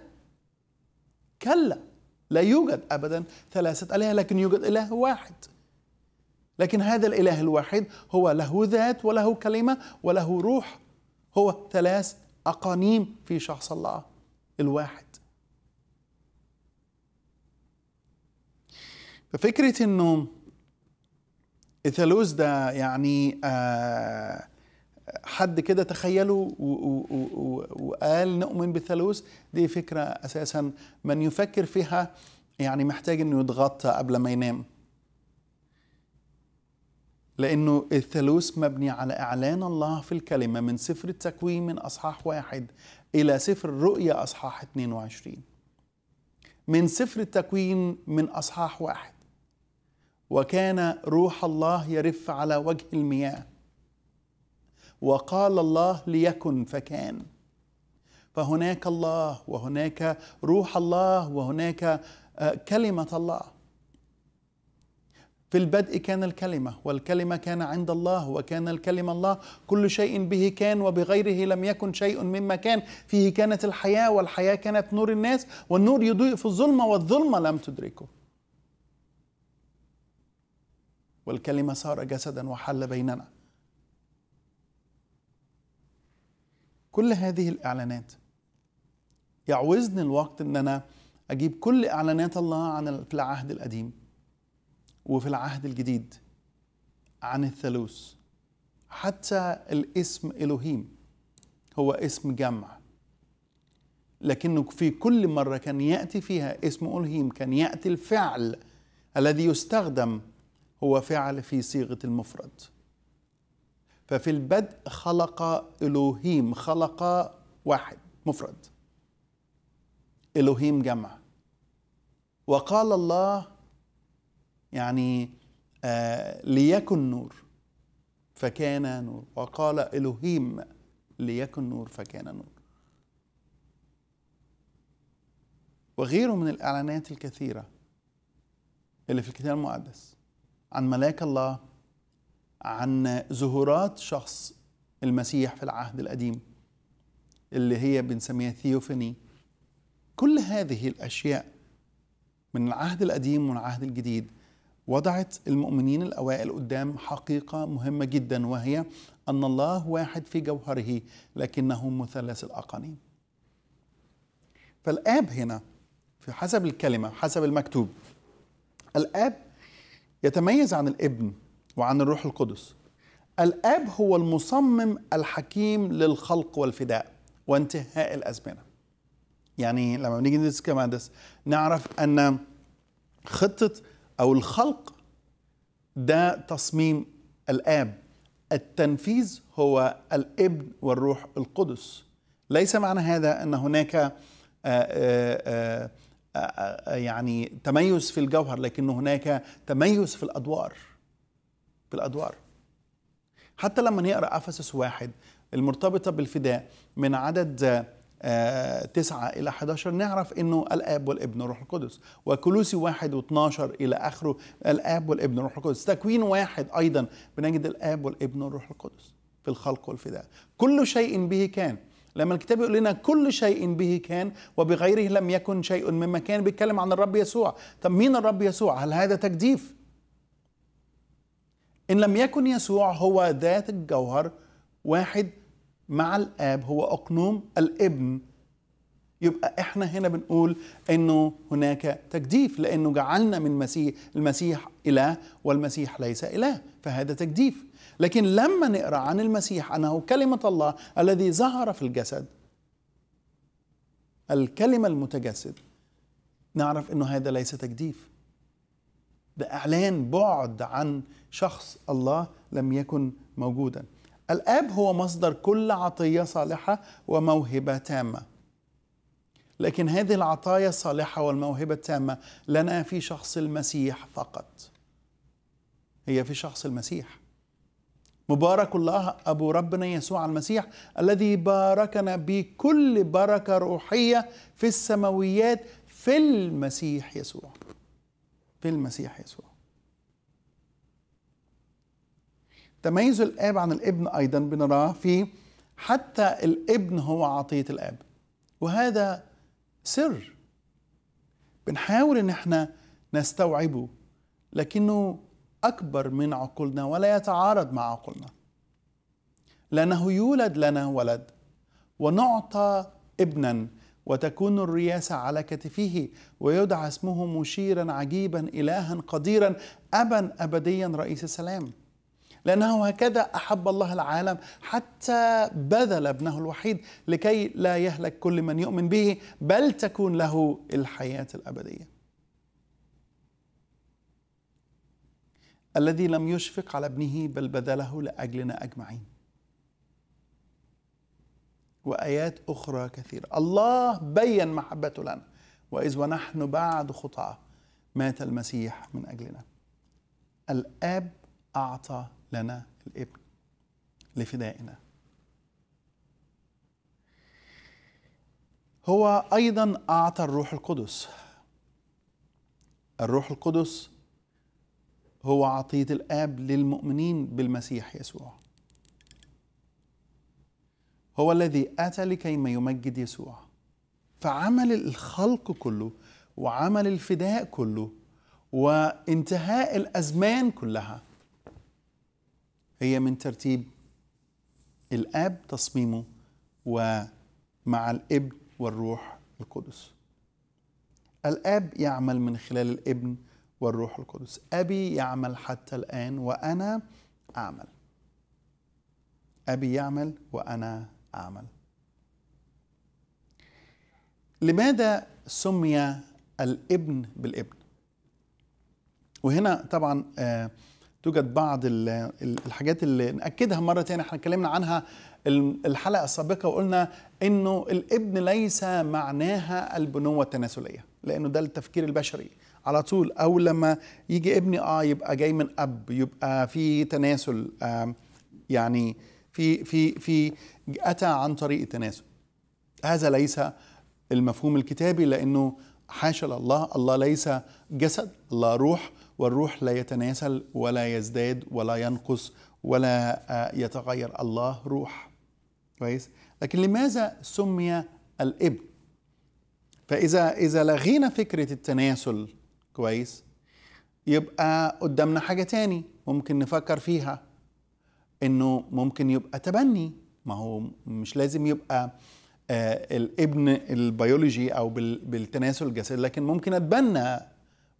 كلا لا يوجد ابدا ثلاثة آلهة لكن يوجد إله واحد. لكن هذا الإله الواحد هو له ذات وله كلمة وله روح. هو ثلاث أقانيم في شخص الله الواحد. ففكرة إنه الثالوث ده يعني آه حد كده تخيلوا وقال نؤمن بالثالوث دي فكرة أساسا من يفكر فيها يعني محتاج إنه يتغطى قبل ما ينام. لأنه الثالوث مبني على إعلان الله في الكلمة من سفر التكوين من أصحاح واحد إلى سفر الرؤيا أصحاح 22 من سفر التكوين من أصحاح واحد. وكان روح الله يرف على وجه المياه. وقال الله ليكن فكان. فهناك الله وهناك روح الله وهناك كلمة الله. في البدء كان الكلمة والكلمة كان عند الله وكان الكلمة الله. كل شيء به كان وبغيره لم يكن شيء مما كان. فيه كانت الحياة والحياة كانت نور الناس والنور يضيء في الظلمة والظلمة لم تدركه. والكلمة صار جسدا وحل بيننا. كل هذه الإعلانات يعوزني الوقت أن أنا أجيب كل إعلانات الله عن في العهد القديم. وفي العهد الجديد عن الثالوث. حتى الاسم إلهيم هو اسم جمع. لكنه في كل مرة كان يأتي فيها اسم ألهيم كان يأتي الفعل الذي يستخدم هو فعل في صيغة المفرد. ففي البدء خلق إلهيم خلق واحد مفرد. إلهيم جمع. وقال الله يعني آه ليكن نور فكان نور. وقال إلهيم ليكن نور فكان نور. وغيره من الإعلانات الكثيرة اللي في الكتاب المقدس عن ملاك الله عن ظهورات شخص المسيح في العهد القديم اللي هي بنسميها ثيوفاني كل هذه الأشياء من العهد القديم والعهد الجديد وضعت المؤمنين الأوائل قدام حقيقة مهمة جدا وهي أن الله واحد في جوهره لكنه مثلث الأقانيم. فالآب هنا في حسب الكلمة حسب المكتوب الآب يتميز عن الابن وعن الروح القدس. الآب هو المصمم الحكيم للخلق والفداء وانتهاء الأزمنة. يعني لما بنيجي ندرس كمهندس نعرف أن خطة أو الخلق ده تصميم الآب. التنفيذ هو الإبن والروح القدس. ليس معنى هذا أن هناك آآ آآ آآ يعني تميز في الجوهر لكن هناك تميز في الأدوار في الأدوار. حتى لما نقرأ أفسس واحد المرتبطة بالفداء من عدد تسعة إلى 11 نعرف أنه الآب والابن والروح القدس. وكلوسي واحد و12 إلى آخره الآب والابن والروح القدس. تكوين واحد أيضا بنجد الآب والابن والروح القدس في الخلق والفداء. كل شيء به كان. لما الكتاب يقول لنا كل شيء به كان وبغيره لم يكن شيء مما كان بيتكلم عن الرب يسوع. طب مين الرب يسوع؟ هل هذا تجديف إن لم يكن يسوع هو ذات الجوهر واحد مع الآب هو أقنوم الابن. يبقى إحنا هنا بنقول إنه هناك تجديف لأنه جعلنا من مسيح المسيح إله والمسيح ليس إله فهذا تجديف. لكن لما نقرأ عن المسيح أنه كلمة الله الذي ظهر في الجسد الكلمة المتجسد نعرف إنه هذا ليس تجديف. ده إعلان بعد عن شخص الله لم يكن موجودا. الآب هو مصدر كل عطية صالحة وموهبة تامة. لكن هذه العطايا الصالحة والموهبة التامة لنا في شخص المسيح فقط. هي في شخص المسيح. مبارك الله أبو ربنا يسوع المسيح الذي باركنا بكل بركة روحية في السماويات في المسيح يسوع. في المسيح يسوع. تميز الآب عن الابن أيضا بنراه في حتى الابن هو عطية الآب وهذا سر. بنحاول إن إحنا نستوعبه لكنه أكبر من عقولنا ولا يتعارض مع عقولنا. لأنه يولد لنا ولد ونعطى ابنا وتكون الرياسه على كتفه ويدعى اسمه مشيرا عجيبا الها قديرا ابا ابديا رئيس السلام. لأنه هكذا أحب الله العالم حتى بذل ابنه الوحيد لكي لا يهلك كل من يؤمن به بل تكون له الحياة الأبدية. الذي لم يشفق على ابنه بل بذله لأجلنا أجمعين. وآيات أخرى كثيرة. الله بين محبته لنا. وإذ ونحن بعد خطأ مات المسيح من أجلنا. الآب أعطى لنا الابن لفدائنا. هو أيضا أعطى الروح القدس. الروح القدس هو عطية الآب للمؤمنين بالمسيح يسوع. هو الذي أتى لكي ما يمجد يسوع. فعمل الخلق كله وعمل الفداء كله وانتهاء الأزمان كلها هي من ترتيب الآب تصميمه ومع الإبن والروح القدس. الآب يعمل من خلال الإبن والروح القدس. أبي يعمل حتى الآن وأنا أعمل. أبي يعمل وأنا أعمل. لماذا سمي الإبن بالإبن؟ وهنا طبعا آه توجد بعض الحاجات اللي نأكدها مرة تانية. إحنا اتكلمنا عنها الحلقة السابقة وقلنا إنه الابن ليس معناها البنوة التناسلية لأنه ده التفكير البشري. على طول أو لما يجي ابني آه يبقى جاي من أب يبقى في تناسل آه يعني في في في أتى عن طريق التناسل. هذا ليس المفهوم الكتابي لأنه حاشا لله الله ليس جسد الله روح. والروح لا يتناسل ولا يزداد ولا ينقص ولا آه، يتغير. الله روح. كويس؟ لكن لماذا سمي الإبن؟ فإذا إذا لغينا فكرة التناسل كويس؟ يبقى قدامنا حاجة تاني ممكن نفكر فيها. إنه ممكن يبقى تبني. ما هو مش لازم يبقى آه الإبن البيولوجي أو بالتناسل الجسدي لكن ممكن أتبنى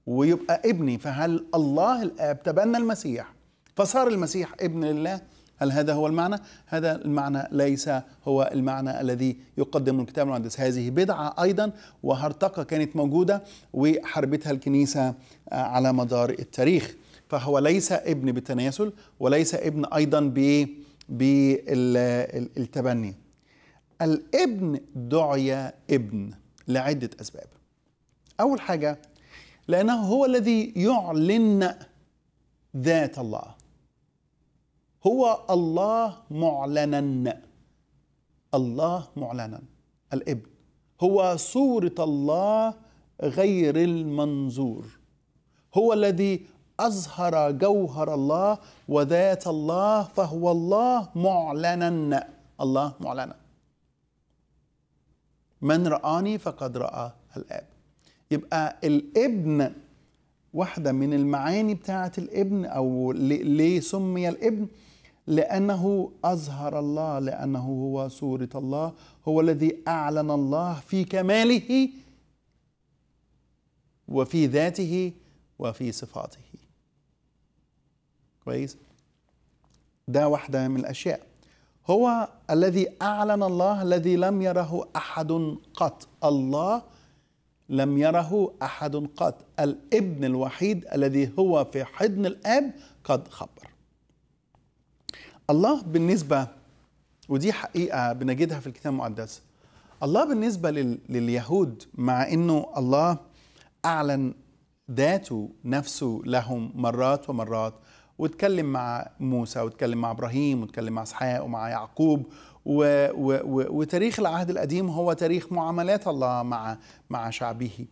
ويبقى ابني فهل الله الاب تبنى المسيح؟ فصار المسيح ابن لله. هل هذا هو المعنى؟ هذا المعنى ليس هو المعنى الذي يقدم الكتاب المقدس. هذه بدعة أيضا وهرطقة كانت موجودة وحربتها الكنيسة على مدار التاريخ. فهو ليس ابن بالتناسل وليس ابن أيضا بالتبني الابن دعي ابن لعدة أسباب. أول حاجة لأنه هو الذي يعلن ذات الله. هو الله معلنا. الله معلنا. الإبن. هو صورة الله غير المنظور. هو الذي أظهر جوهر الله وذات الله فهو الله معلنا. الله معلنا. من رآني فقد رأى الآب. يبقى الابن واحدة من المعاني بتاعة الابن أو ليه سمي الابن؟ لأنه أظهر الله لأنه هو صورة الله هو الذي أعلن الله في كماله وفي ذاته وفي صفاته. كويس؟ ده واحدة من الأشياء. هو الذي أعلن الله الذي لم يره أحد قط. الله لم يره أحد قط. الابن الوحيد الذي هو في حضن الآب قد خبر. الله بالنسبة ودي حقيقة بنجدها في الكتاب المقدس. الله بالنسبة لليهود مع أنه الله أعلن ذاته نفسه لهم مرات ومرات واتكلم مع موسى واتكلم مع إبراهيم واتكلم مع إسحاق ومع يعقوب و و و وتاريخ العهد القديم هو تاريخ معاملات الله مع مع شعبه.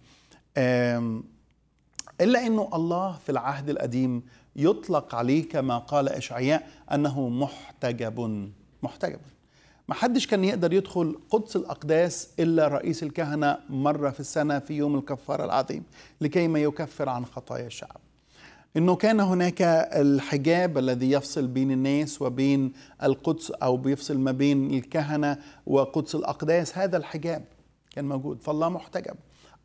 إلا إنه الله في العهد القديم يطلق عليه كما قال إشعياء أنه محتجب محتجب. ما حدش كان يقدر يدخل قدس الأقداس إلا رئيس الكهنة مرة في السنة في يوم الكفارة العظيم لكي ما يكفر عن خطايا الشعب. إنه كان هناك الحجاب الذي يفصل بين الناس وبين القدس أو بيفصل ما بين الكهنة وقدس الأقداس. هذا الحجاب كان موجود. فالله محتجب.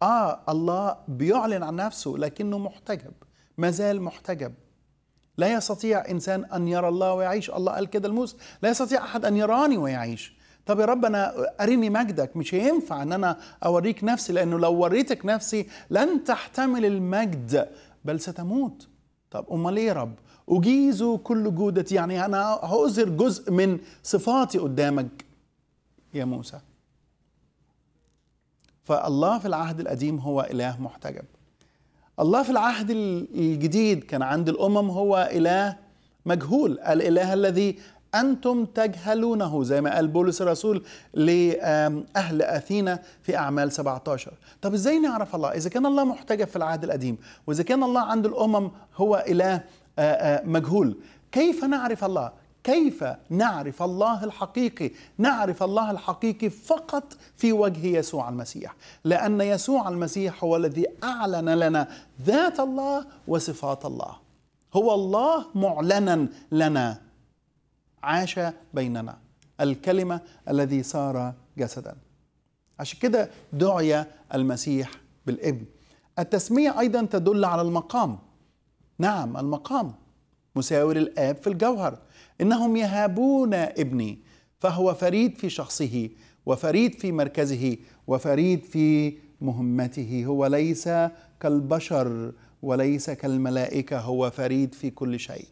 آه الله بيعلن عن نفسه لكنه محتجب. ما زال محتجب. لا يستطيع إنسان أن يرى الله ويعيش. الله قال كده لموسى. لا يستطيع أحد أن يراني ويعيش. طب يا رب أنا اريني مجدك. مش هينفع إن أنا أوريك نفسي لأنه لو وريتك نفسي لن تحتمل المجد بل ستموت. طب أمال إيه يا رب؟ أجيز كل جودتي يعني أنا هأظهر جزء من صفاتي قدامك يا موسى. فالله في العهد القديم هو إله محتجب. الله في العهد الجديد كان عند الأمم هو إله مجهول الإله الذي أنتم تجهلونه زي ما قال بولس الرسول لأهل أثينا في أعمال 17 طب إزاي نعرف الله؟ إذا كان الله محتجب في العهد القديم وإذا كان الله عند الأمم هو إله مجهول كيف نعرف الله؟ كيف نعرف الله الحقيقي؟ نعرف الله الحقيقي فقط في وجه يسوع المسيح لأن يسوع المسيح هو الذي أعلن لنا ذات الله وصفات الله. هو الله معلنا لنا. عاش بيننا. الكلمة الذي صار جسدا. عشان كده دعي المسيح بالابن. التسمية أيضا تدل على المقام. نعم المقام. مساور الآب في الجوهر. إنهم يهابون ابني فهو فريد في شخصه وفريد في مركزه وفريد في مهمته. هو ليس كالبشر وليس كالملائكة هو فريد في كل شيء.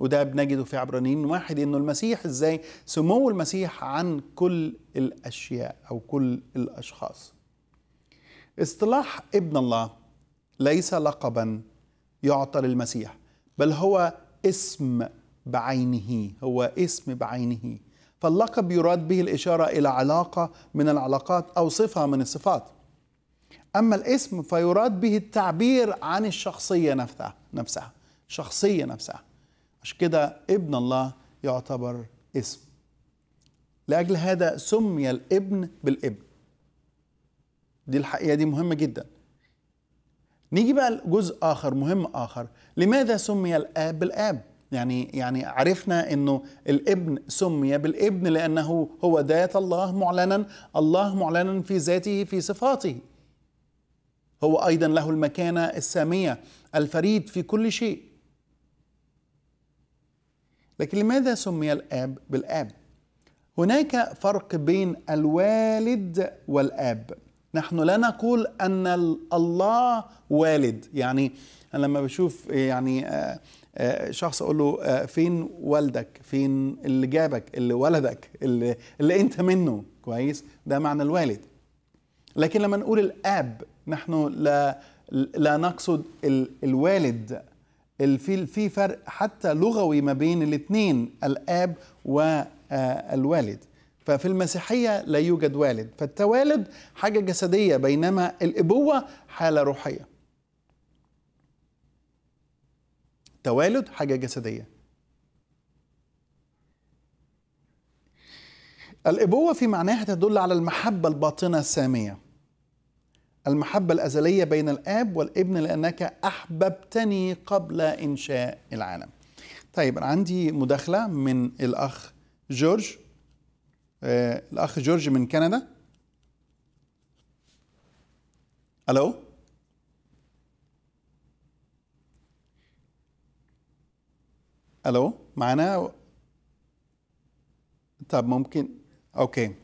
وده بنجده في عبرانيين واحد إنه المسيح إزاي سمو المسيح عن كل الأشياء أو كل الأشخاص. اصطلاح ابن الله ليس لقبا يعطى للمسيح بل هو اسم بعينه هو اسم بعينه. فاللقب يراد به الإشارة إلى علاقة من العلاقات أو صفة من الصفات. أما الاسم فيراد به التعبير عن الشخصية نفسها نفسها شخصية نفسها. عشان كده؟ ابن الله يعتبر اسم. لأجل هذا سمي الابن بالابن. دي الحقيقة دي مهمة جدا. نيجي بقى لجزء آخر مهم آخر. لماذا سمي الآب بالآب؟ يعني يعني عرفنا إنه الابن سمي بالابن لأنه هو ذات الله معلنا الله معلنا في ذاته في صفاته. هو أيضا له المكانة السامية الفريد في كل شيء. لكن لماذا سمي الآب بالآب؟ هناك فرق بين الوالد والآب. نحن لا نقول أن الله والد. يعني أنا لما بشوف يعني شخص أقول له فين والدك؟ فين اللي جابك؟ اللي ولدك؟ اللي, اللي أنت منه. كويس؟ ده معنى الوالد. لكن لما نقول الآب نحن لا لا نقصد الوالد في في فرق حتى لغوي ما بين الاثنين الآب والوالد ففي المسيحية لا يوجد والد. فالتوالد حاجة جسدية بينما الأبوة حالة روحية. توالد حاجة جسدية. الأبوة في معناها تدل على المحبة الباطنة السامية. المحبة الأزلية بين الآب والابن لأنك أحببتني قبل إنشاء العالم. طيب أنا عندي مداخلة من الأخ جورج. آه الأخ جورج من كندا. ألو؟ ألو؟ معانا طب ممكن أوكي.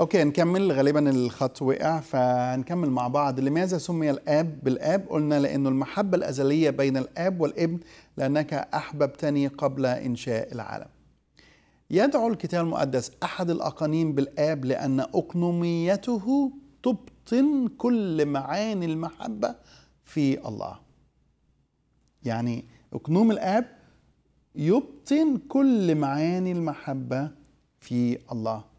أوكي نكمل. غالبا الخط وقع فنكمل مع بعض. لماذا سمي الآب بالآب؟ قلنا لأنه المحبة الأزلية بين الآب والابن لأنك أحببتني قبل إنشاء العالم. يدعو الكتاب المقدس أحد الأقانيم بالآب لأن أقنوميته تبطن كل معاني المحبة في الله. يعني أقنوم الآب يبطن كل معاني المحبة في الله.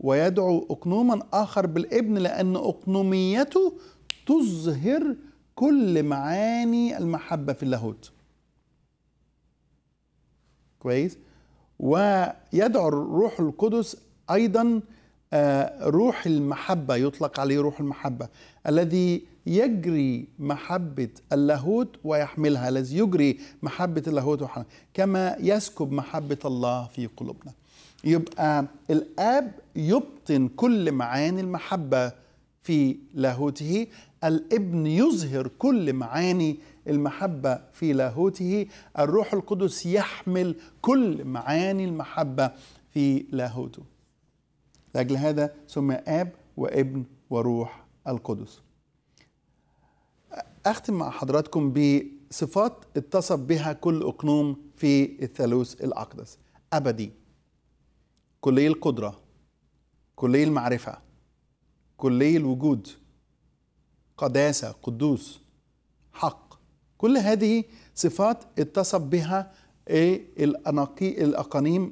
ويدعو أقنوما آخر بالابن لأن أقنوميته تظهر كل معاني المحبة في اللاهوت. كويس؟ ويدعو الروح القدس أيضا روح المحبة يطلق عليه روح المحبة الذي يجري محبة اللاهوت ويحملها الذي يجري محبة اللاهوت كما يسكب محبة الله في قلوبنا. يبقى الآب يبطن كل معاني المحبة في لاهوته. الابن يظهر كل معاني المحبة في لاهوته. الروح القدس يحمل كل معاني المحبة في لاهوته. لأجل هذا سمي آب وابن وروح القدس. أختم مع حضراتكم بصفات اتصف بها كل أقنوم في الثالوث الأقدس. أبدي. كلي القدرة كلي المعرفة كلي الوجود قداسة قدوس حق. كل هذه صفات اتصف بها الأناقي الأقانيم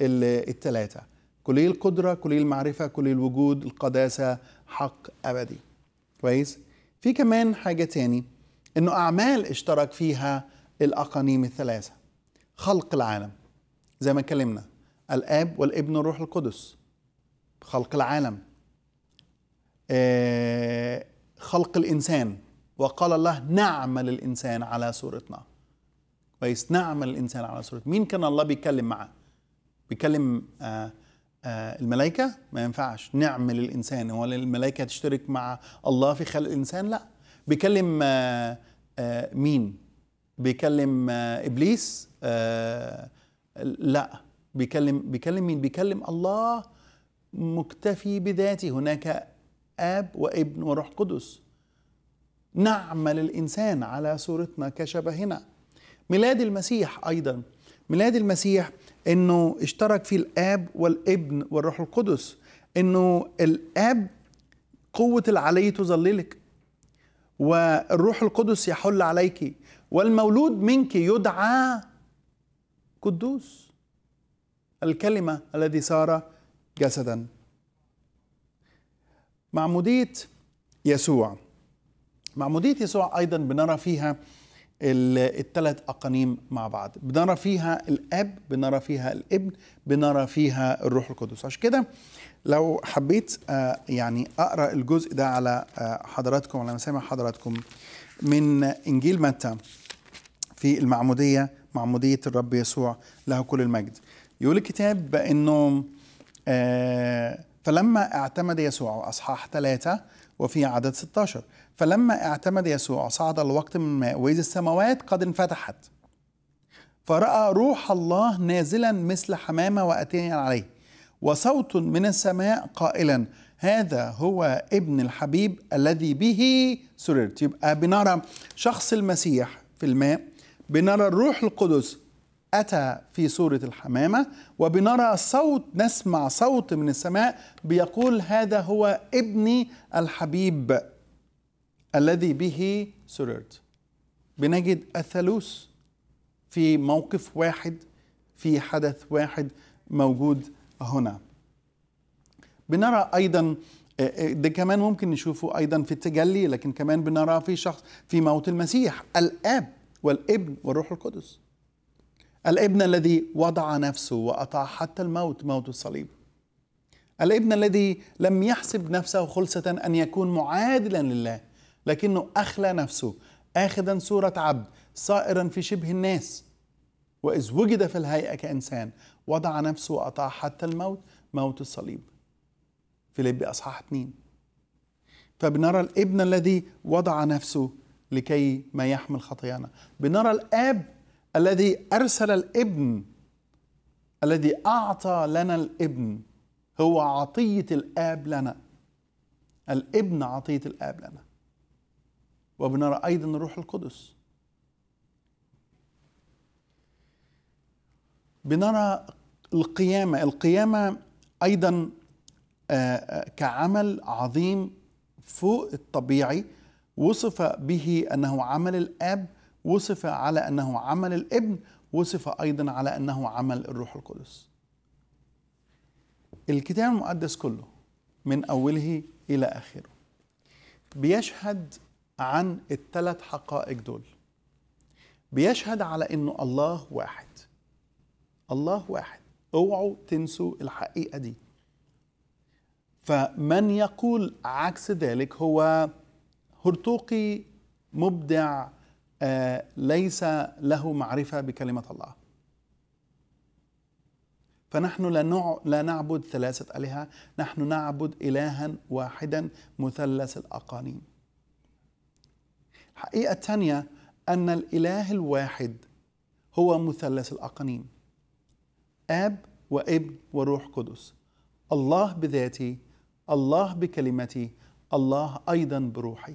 الثلاثة كلي القدرة كلي المعرفة كلي الوجود القداسة حق أبدي. كويس؟ في كمان حاجة تاني إنه أعمال اشترك فيها الأقانيم الثلاثة. خلق العالم زي ما اتكلمنا. الآب والابن والروح القدس. خلق العالم. آه خلق الإنسان. وقال الله نعمل الانسان على صورتنا. كويس نعمل الانسان على صورتنا. مين كان الله بيتكلم معاه؟ بيكلم آه آه الملائكة؟ ما ينفعش. نعمل الإنسان هو الملائكة تشترك مع الله في خلق الإنسان؟ لا. بيكلم مين؟ بيكلم إبليس؟ لا. بيكلم بيكلم مين؟ بيكلم الله مكتفي بذاته. هناك آب وابن وروح قدس. نعمل الإنسان على صورتنا كشبهنا ميلاد المسيح أيضا. ميلاد المسيح إنه اشترك فيه الآب والابن والروح القدس. إنه الآب قوة العلي تظللك والروح القدس يحل عليك والمولود منك يدعى قدوس. الكلمة الذي صار جسدا. معمودية يسوع معمودية يسوع أيضا بنرى فيها الثلاث أقانيم مع بعض. بنرى فيها الأب بنرى فيها الابن بنرى فيها الروح القدس. عشان كده لو حبيت آه، يعني أقرأ الجزء ده على آه، حضراتكم على مسامع حضراتكم من إنجيل متى في المعمودية معمودية الرب يسوع له كل المجد. يقول الكتاب أنه آه، فلما اعتمد يسوع أصحاح ثلاثة وفي عدد 16 فلما اعتمد يسوع صعد الوقت من الماء وإذا السماوات قد انفتحت فرأى روح الله نازلا مثل حمامة وأتيا عليه وصوت من السماء قائلا هذا هو ابن الحبيب الذي به سررت. يبقى بنرى شخص المسيح في الماء بنرى الروح القدس أتى في صورة الحمامة وبنرى صوت نسمع صوت من السماء بيقول هذا هو ابني الحبيب الذي به سررت. بنجد الثالوث في موقف واحد في حدث واحد موجود هنا. بنرى أيضا ده كمان ممكن نشوفه أيضا في التجلي لكن كمان بنرى في شخص في موت المسيح الآب والابن والروح القدس. الابن الذي وضع نفسه وأطاع حتى الموت موت الصليب. الابن الذي لم يحسب نفسه خلصة أن يكون معادلا لله لكنه أخلى نفسه آخذا صورة عبد صائرا في شبه الناس. وإذ وجد في الهيئة كإنسان وضع نفسه وأطاع حتى الموت موت الصليب. فيليب أصحاح اثنين. فبنرى الابن الذي وضع نفسه لكي ما يحمل خطايانا بنرى الآب الذي أرسل الابن الذي أعطى لنا الابن هو عطية الآب لنا. الابن عطية الآب لنا. وبنرى أيضا الروح القدس. بنرى القيامة. القيامة أيضا كعمل عظيم فوق الطبيعي. وصف به أنه عمل الآب وصف على أنه عمل الابن وصف أيضا على أنه عمل الروح القدس. الكتاب المقدس كله من أوله إلى آخره بيشهد عن الثلاث حقائق دول. بيشهد على إنه الله واحد. الله واحد. اوعوا تنسوا الحقيقة دي. فمن يقول عكس ذلك هو هرطوقي مبدع ليس له معرفة بكلمة الله. فنحن لا نعبد ثلاثة آلهة نحن نعبد إلها واحدا مثلث الأقانيم. الحقيقة الثانية أن الإله الواحد هو مثلث الأقانيم. آب وابن وروح قدس. الله بذاته الله بكلمته الله أيضا بروحه.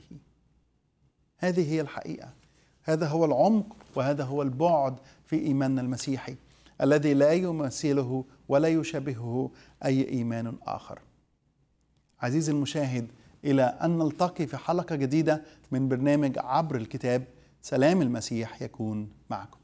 هذه هي الحقيقة. هذا هو العمق وهذا هو البعد في إيماننا المسيحي الذي لا يمثله ولا يشبهه أي إيمان آخر. عزيزي المشاهد إلى أن نلتقي في حلقة جديدة من برنامج عبر الكتاب سلام المسيح يكون معكم.